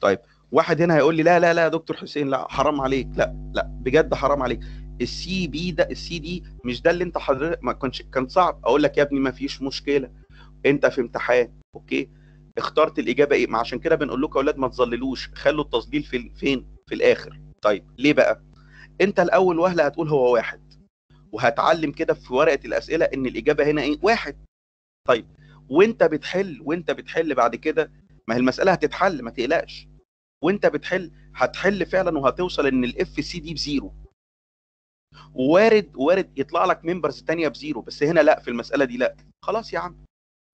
طيب واحد هنا هيقول لي لا لا لا يا دكتور حسين لا حرام عليك. لا لا بجد حرام عليك. ال CB ده السي دي مش ده اللي انت حضرتك ما كانش كان صعب. أقول لك يا ابني ما فيش مشكلة. أنت في امتحان okay؟ اخترت الإجابة إيه؟ ما عشان كده بنقول لكم يا أولاد ما تظللوش. خلوا التظليل في فين؟ في الآخر. طيب ليه بقى؟ أنت الأول وهلة هتقول هو واحد. وهتعلم كده في ورقة الأسئلة إن الإجابة هنا إيه؟ واحد. طيب وأنت بتحل وأنت بتحل بعد كده ما هي المسألة هتتحل ما تقلقش. وأنت بتحل هتحل فعلا وهتوصل إن ال F CD ب zero. وارد وارد يطلع لك members تانية ب zero بس هنا لأ في المسألة دي لأ. خلاص يا عم.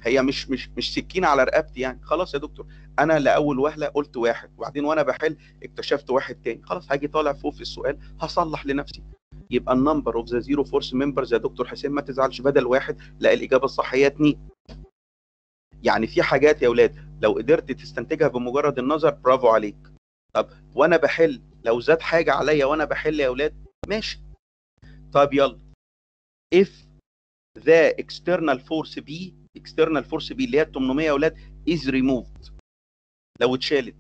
هي مش مش مش سكينة على رقبتي يعني. خلاص يا دكتور أنا لأول وهلة قلت واحد وبعدين وأنا بحل اكتشفت واحد تاني. خلاص هاجي طالع فوق في السؤال هصلح لنفسي. يبقى ال number of the zero force members يا دكتور حسين ما تزعلش بدل واحد لا الإجابة الصح هي اتنين. يعني في حاجات يا أولاد لو قدرت تستنتجها بمجرد النظر برافو عليك. طب وأنا بحل لو زاد حاجة عليا وأنا بحل يا أولاد ماشي. طب يلا. If the external force B external force B اللي هي 800 يا اولاد is removed لو اتشالت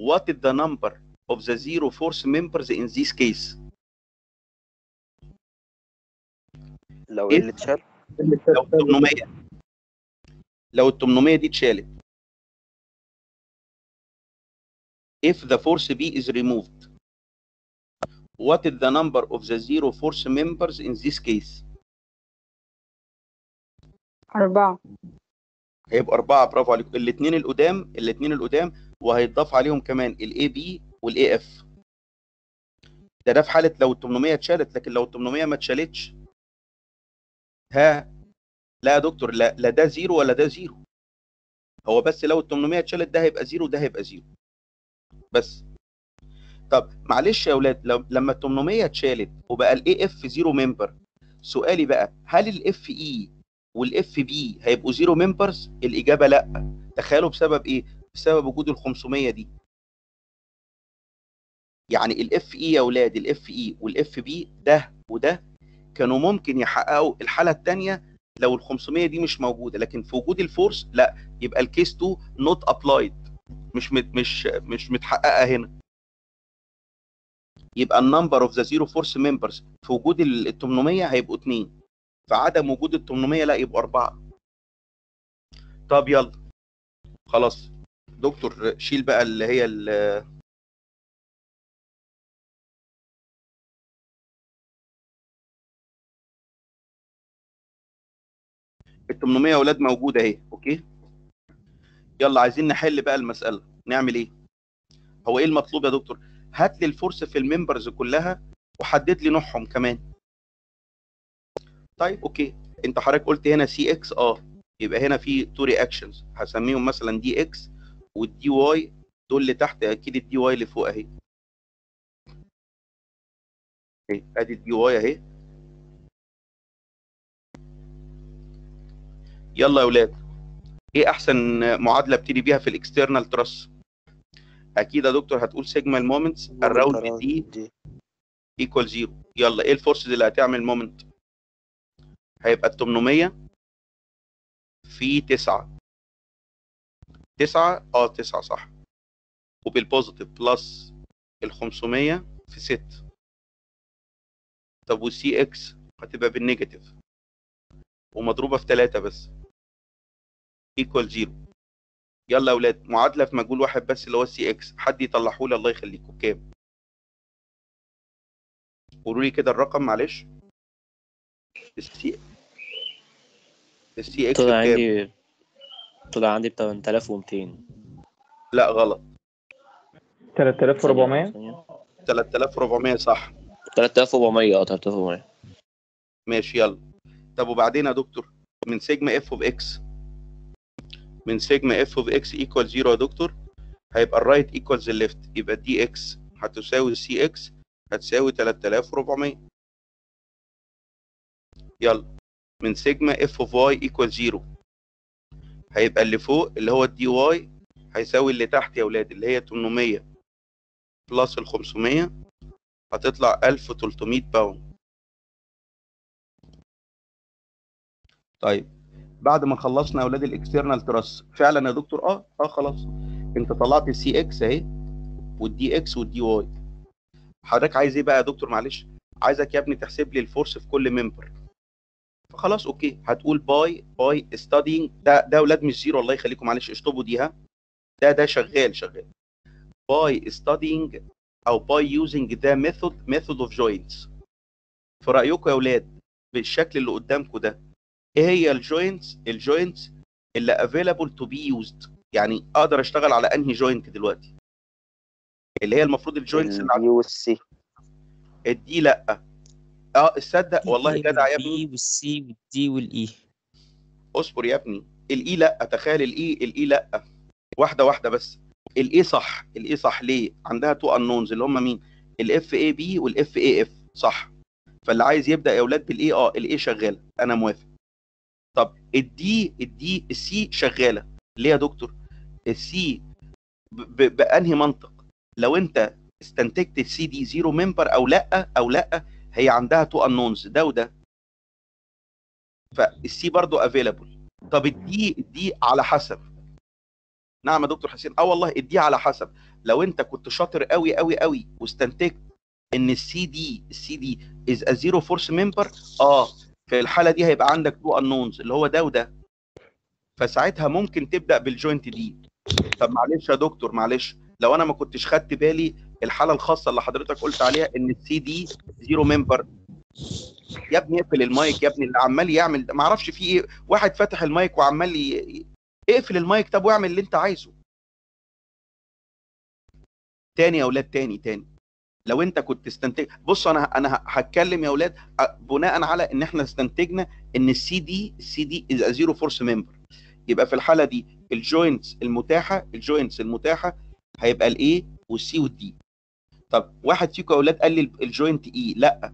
what is the number of the zero force members in this case لو إيه؟ اللي اتشال لو 800 لو ال 800 دي اتشالت if the force B is removed what is the number of the zero force members in this case أربعة. هيبقى أربعة برافو عليكم. الاثنين القدام الاثنين القدام وهيتضاف عليهم كمان ال AB وال AF ده ده في حالة لو ال 800 اتشالت لكن لو ال 800 ما اتشالتش ها لا يا دكتور لا لا ده zero ولا ده zero. هو بس لو ال 800 اتشالت ده هيبقى zero ده هيبقى zero. بس. طب معلش يا أولاد لو لما ال 800 اتشالت وبقى ال AF zero member سؤالي بقى هل ال FE وال FB هيبقوا zero members الإجابة لأ. تخيلوا بسبب إيه؟ بسبب وجود ال 500 دي. يعني ال FE يا أولاد ال FE وال FB ده وده كانوا ممكن يحققوا الحالة الثانية لو ال 500 دي مش موجودة. لكن في وجود ال force لأ يبقى ال case 2 not applied مش مت مش مش متحققة هنا. يبقى ال number of the zero force members في وجود ال 800 هيبقوا 2 فعدم وجود ال 800 لا يبقى أربعة. طب يلا. خلاص. دكتور شيل بقى اللي هي ال ال 800 أولاد موجودة أهي. okay؟ يلا عايزين نحل بقى المسألة. نعمل إيه؟ هو إيه المطلوب يا دكتور؟ هات لي ال force في ال members كلها وحدد لي نوعهم كمان. طيب okay. أنت حضرتك قلت هنا Cx آه. يبقى هنا في two reactions هسميهم مثلا Dx وال Dy دول اللي تحت أكيد ال Dy اللي فوق أهي. اهي أدي ال Dy أهي. يلا يا ولاد إيه أحسن معادلة ابتدي بيها في ال external truss أكيد يا دكتور هتقول sigma ال moments around D D equal zero يلا إيه ال forces اللي هتعمل moment؟ هيبقى ال 800 في 9 9 آه 9 صح. وبال positive plus ال 500 في 6 طب وال Cx هتبقى بال negative ومضروبة في 3 بس. equal zero يلا يا أولاد معادلة في مجهول واحد بس اللي هو ال Cx حد يطلعه لي الله يخليكم كام؟ قولوا لي كده الرقم معلش. ال C ال Cx طلع عندي طلع عندي ب 8200 لا غلط. 3400 3400 صح. 3400 آه 3400 ماشي يلا. طب وبعدين يا دكتور من sigma F of x من sigma F of x equal 0 يا دكتور هيبقى ال right equals ال left يبقى Dx هتساوي ال Cx هتساوي 3400 يلا. من sigma F of y equal 0 هيبقى اللي فوق اللي هو ال Dy هيساوي اللي تحت يا ولاد اللي هي 800 plus ال 500 هتطلع 1300 pound طيب بعد ما خلصنا يا أولاد ال external truss فعلا يا دكتور؟ آه آه خلاص. انت طلعت ال Cx اهي وال Dx وال Dy حضرتك عايز إيه بقى يا دكتور؟ معلش عايزك يا ابني تحسب لي ال force في كل member فخلاص okay. هتقول by by studying ده ده أولاد مش zero الله يخليكم. معلش اشطبوا دي ها ده ده شغال شغال. by studying أو by using the method method of joints في رأيكم يا أولاد بالشكل اللي قدامكم ده إيه هي ال joints ال joints اللي available to be used يعني أقدر أشتغل على أنهي joint دلوقتي؟ اللي هي المفروض ال joints اللي وال C ال D لأ. آه تصدق والله جدع يا ابني. وال C وال D وال E اصبر يا ابني. ال E لا تخيل ال E ال E لا. واحدة واحدة بس. ال A صح. ال A صح ليه؟ عندها two unknowns اللي هم مين؟ ال FAB وال FAF صح. فاللي عايز يبدأ يا أولاد بال A آه ال A شغالة. أنا موافق. طب ال D ال D ال C شغالة. ليه يا دكتور؟ ال C بأنهي منطق؟ لو أنت استنتجت ال CD zero member أو لأ أو لأ هي عندها two unknowns ده وده. فال C برضو available طب ال D ال D على حسب. نعم يا دكتور حسين. آه والله ال D على حسب. لو انت كنت شاطر قوي قوي قوي واستنتجت إن ال CD ال CD is a zero force member آه في الحالة دي هيبقى عندك two unknowns اللي هو ده وده. فساعتها ممكن تبدأ بال joint D طب معلش يا دكتور معلش. لو أنا ما كنتش خدت بالي الحاله الخاصه اللي حضرتك قلت عليها ان ال CD zero member. يا ابني اقفل المايك يا ابني اللي عمال يعمل ما أعرفش في إيه. واحد فاتح المايك وعمال ي... اقفل المايك طب واعمل اللي انت عايزه. تاني يا أولاد تاني تاني. لو انت كنت استنتج بص أنا أنا هتكلم يا أولاد بناء على ان إحنا استنتجنا ان ال CD ال CD is zero force member. يبقى في الحاله دي ال joints المتاحة ال joints المتاحة هيبقى ال A وال C وال D. طب واحد فيكم يا أولاد قال لي ال joint E لا.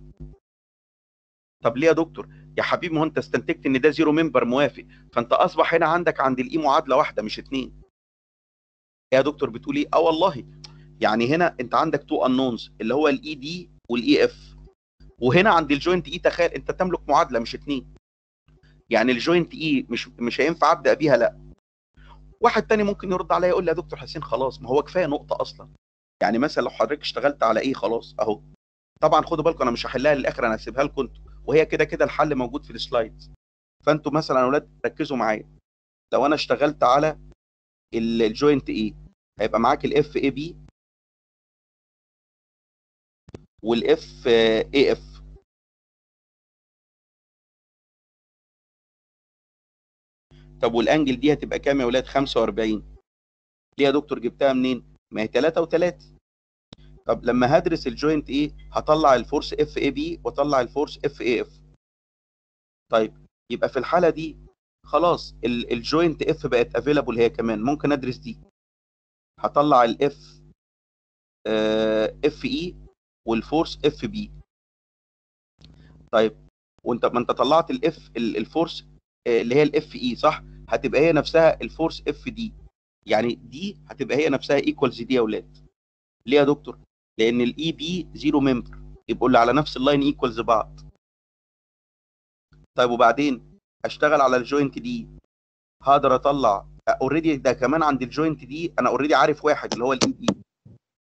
طب ليه يا دكتور؟ يا حبيبي ما انت استنتجت ان ده zero member موافق. فانت اصبح هنا عندك عند ال E معادلة واحدة مش اتنين. يا دكتور بتقول إيه؟ آه والله. يعني هنا انت عندك two unknowns اللي هو ال ED وال EF وهنا عند ال joint E تخيل انت تملك معادلة مش اتنين. يعني ال joint E مش مش هينفع أبدأ بيها لا. واحد تاني ممكن يرد عليا يقول لي يا دكتور حسين خلاص ما هو كفاية نقطة أصلا. يعني مثلا لو حضرتك اشتغلت على A خلاص أهو. طبعا خدوا بالكم أنا مش هحلها للآخر أنا هسيبها لكم أنتوا. وهي كده كده الحل موجود في ال slides. فأنتوا مثلا يا أولاد ركزوا معايا. لو أنا اشتغلت على ال joint A هيبقى معاك ال FAB وال FAF طب وال angle دي هتبقى كام يا أولاد 45 ليه يا دكتور جبتها منين؟ ما هي 3 و3 طب لما هدرس ال joint A هطلع ال force FAB وأطلع ال force FAF. طيب يبقى في الحالة دي خلاص ال joint F بقت available هي كمان ممكن أدرس دي. هطلع ال F FE وال force FB. طيب وأنت ما أنت طلعت ال F ال force اللي هي ال FE صح؟ هتبقى هي نفسها ال force FD. يعني دي هتبقى هي نفسها equals دي يا أولاد ليه يا دكتور؟ لأن ال EB zero member يبقوا اللي على نفس ال line equals بعض. طيب وبعدين اشتغل على ال joint D هقدر أطلع already ده كمان عند ال joint D أنا already عارف واحد اللي هو ال ED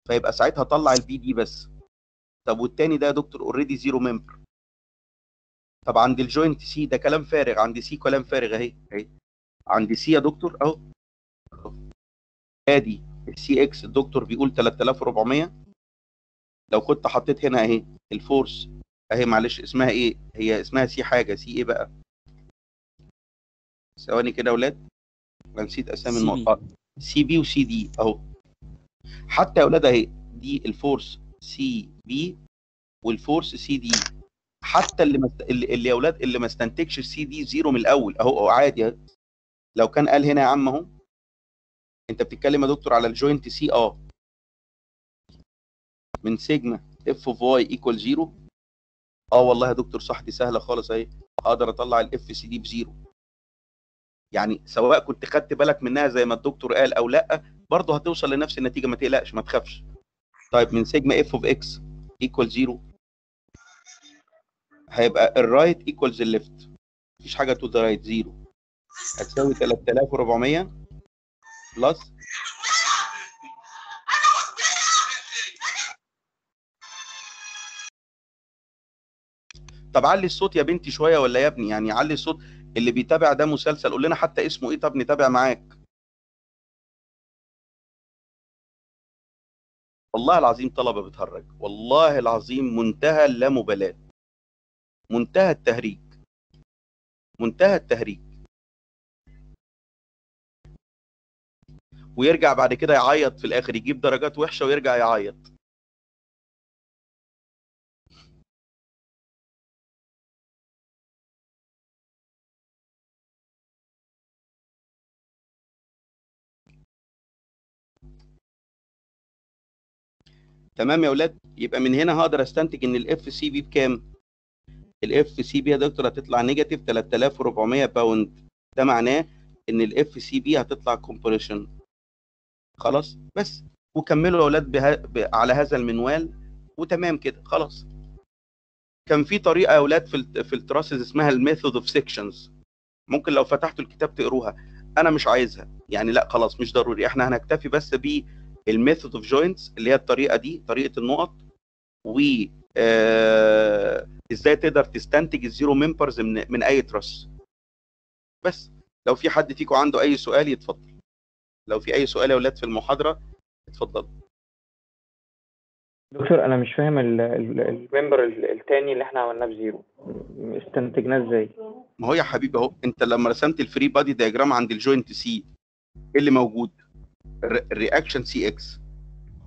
فيبقى ساعتها اطلع ال BD بس. طب والتاني ده يا دكتور already zero member طب عند ال joint C ده كلام فارغ عند C كلام فارغ أهي أهي. عند C يا دكتور أهو. ادي ال Cx الدكتور بيقول 3400 لو كنت حطيت هنا اهي ال force اهي معلش اسمها إيه؟ هي اسمها C حاجة C إيه بقى. ثواني كده يا أولاد أنا نسيت أسامي CB. النقط CB و CD أهو. حتى يا أولاد اهي دي ال force CB وال force CD حتى اللي مست... اللي يا أولاد اللي ما استنتجش ال CD zero من الأول. أهو عادي. لو كان قال هنا يا عم اهو. انت بتتكلم يا دكتور على ال joint C آه. من sigma F of y equal zero آه والله يا دكتور صح دي سهلة خالص اهي. أقدر اطلع ال F CD ب zero. يعني سواء كنت خدت بالك منها زي ما الدكتور قال أو لأ برضه هتوصل لنفس النتيجة ما تقلقش ما تخافش. طيب من sigma F of x equal zero هيبقى ال right equals ال left مفيش حاجة to the right zero هتساوي 3400 plus. طب علي الصوت يا بنتي شوية ولا يا ابني؟ يعني علي الصوت اللي بيتابع ده مسلسل. قول لنا حتى اسمه إيه. طب نتابع معاك. والله العظيم طلبة بتهرج. والله العظيم منتهى اللامبالاة. منتهى التهريج. منتهى التهريج. ويرجع بعد كده يعيط في الآخر يجيب درجات وحشة ويرجع يعيط. تمام يا أولاد يبقى من هنا هقدر أستنتج إن ال F CB بكام؟ ال F CB يا دكتور هتطلع negative 3400 pound. ده معناه إن ال F CB هتطلع compression خلاص بس. وكملوا يا أولاد بها... ب... على هذا المنوال وتمام كده خلاص. كان في طريقة يا أولاد في. في ال trusses اسمها ال method of sections ممكن لو فتحتوا الكتاب تقروها. أنا مش عايزها. يعني لا خلاص مش ضروري. إحنا هنكتفي بس بال method of joints اللي هي الطريقة دي طريقة النقط و آه... إزاي تقدر تستنتج ال zero members من من أي truss بس. لو في حد فيكم عنده أي سؤال يتفضل. لو في أي سؤال يا أولاد في المحاضرة اتفضلوا دكتور أنا مش فاهم ال- ال- ال member ال- التاني اللي إحنا عملناه ب zero. استنتجناه إزاي؟ ما هو يا حبيبي أهو أنت لما رسمت ال free body diagram عند ال joint C إيه اللي موجود؟ ال r- ال reaction Cx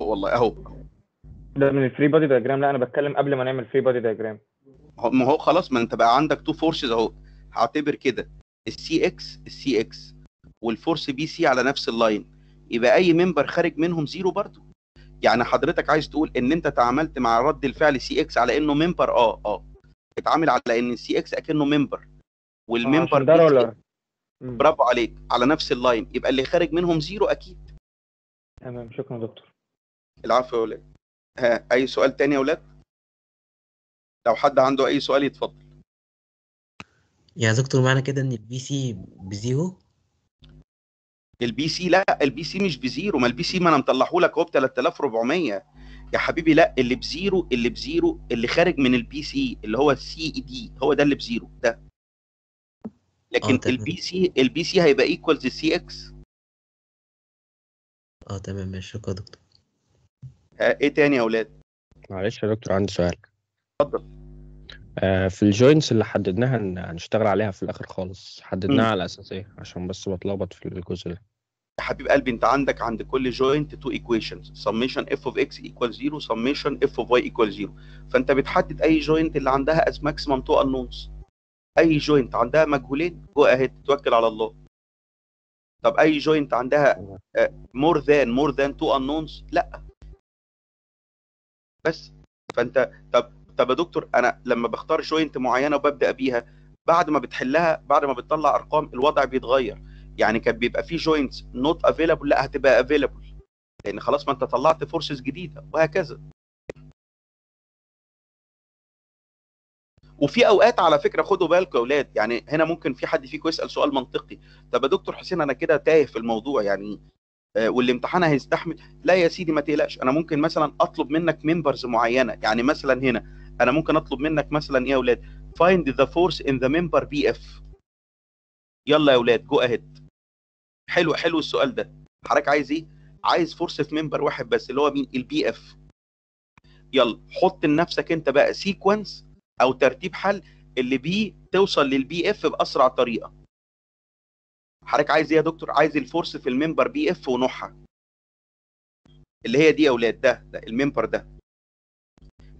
هو والله أهو. ده من ال free body diagram لا أنا بتكلم قبل ما نعمل free body diagram ما هو خلاص ما أنت بقى عندك two forces أهو. هعتبر كده. ال Cx ال Cx وال force BC على نفس ال line يبقى أي member خارج منهم zero برضو يعني حضرتك عايز تقول إن أنت تعاملت مع رد الفعل Cx على إنه member آه آه. اتعامل على إن ال Cx أكنه member وال member ده BC roller برافو عليك. على نفس ال line يبقى اللي خارج منهم zero أكيد. تمام شكرا يا دكتور. العفو يا ولاد. ها أي سؤال تاني يا ولاد؟ لو حد عنده أي سؤال يتفضل يا دكتور معنى كده إن ال BC ب zero؟ ال BC لا ال BC مش ب zero. ما ال BC ما أنا مطلعه لك اهو ب 3400 يا حبيبي لا اللي ب zero اللي ب zero اللي خارج من ال BC اللي هو ال C ال ED هو ده اللي ب zero ده. لكن ال BC ال BC هيبقى equals ال Cx آه تمام. ماشي. شكرا يا دكتور. إيه تاني يا أولاد؟ معلش يا دكتور عندي سؤال. اتفضل. آه في ال joints اللي حددناها هن- هنشتغل عليها في الآخر خالص. حددناها. على أساس إيه؟ عشان بس بتلخبط في الجزء ده. يا حبيب قلبي أنت عندك عند كل جوينت تو ايكويشنز سميشن اف اوف إكس ايكوال 0 summation F of y equal 0 فأنت بتحدد أي joint اللي عندها as maximum two unknowns أي joint عندها مجهولين go ahead توكل على الله. طب أي جوينت عندها more than more than two unknowns لا. بس. فأنت طب طب يا دكتور أنا لما بختار joint معينة وببدأ بيها بعد ما بتحلها بعد ما بتطلع أرقام الوضع بيتغير. يعني كان بيبقى في joints not available لأ هتبقى available لأن خلاص ما أنت طلعت forces جديدة وهكذا. وفي أوقات على فكرة خدوا بالكم يا أولاد يعني هنا ممكن في حد فيكم يسأل سؤال منطقي. طب يا دكتور حسين أنا كده تايه في الموضوع يعني آه، والامتحان هيستحمل؟ لا يا سيدي ما تقلقش. أنا ممكن مثلا أطلب منك members معينة. يعني مثلا هنا أنا ممكن أطلب منك مثلا إيه يا أولاد؟ Find the force in the member BF يلا يا أولاد go ahead حلو حلو السؤال ده. حضرتك عايز إيه؟ عايز force في member واحد بس اللي هو مين؟ ال BF يلا حط لنفسك أنت بقى sequence أو ترتيب حل اللي بيه توصل لل BF بأسرع طريقة. حضرتك عايز إيه يا دكتور؟ عايز ال force في ال member BF ونوعها. اللي هي دي يا أولاد ده, ده ال member ده.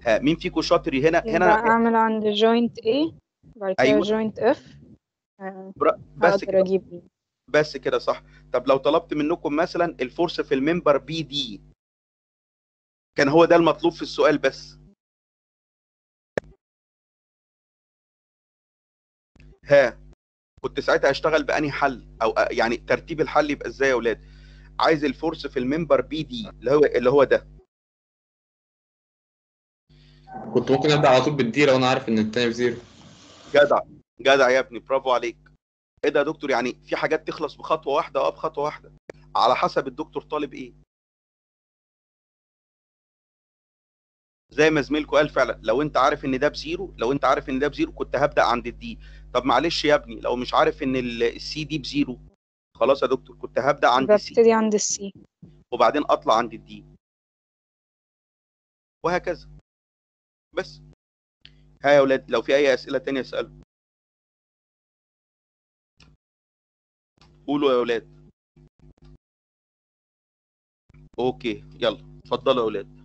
مين فيكم شاطر هنا؟ هنا أعمل عند joint A بعد كده أيوة. joint F. برا- بس هقدر كده. بس كده صح. طب لو طلبت منكم مثلا ال force في ال member BD كان هو ده المطلوب في السؤال بس. ها كنت ساعتها اشتغل بأني حل؟ أو يعني ترتيب الحل يبقى إزاي يا أولاد عايز ال force في ال member BD اللي هو اللي هو ده. كنت ممكن أبدأ على طول بال D لو أنا عارف إن التاني ب zero. جدع جدع يا ابني برافو عليك. إيه ده يا دكتور؟ يعني في حاجات تخلص بخطوة واحدة آه بخطوة واحدة. على حسب الدكتور طالب إيه. زي ما زميلكم قال فعلا لو أنت عارف إن ده ب zero لو أنت عارف إن ده ب zero كنت هبدأ عند ال D. طب معلش يا ابني لو مش عارف إن ال CD ب zero. خلاص يا دكتور كنت هبدأ عند ال C. ببتدي عند ال C. وبعدين أطلع عند ال D. وهكذا. بس. ها يا أولاد لو في أي أسئلة تانية اسألوا. قولوا يا أولاد أوكي يلا اتفضلوا يا أولاد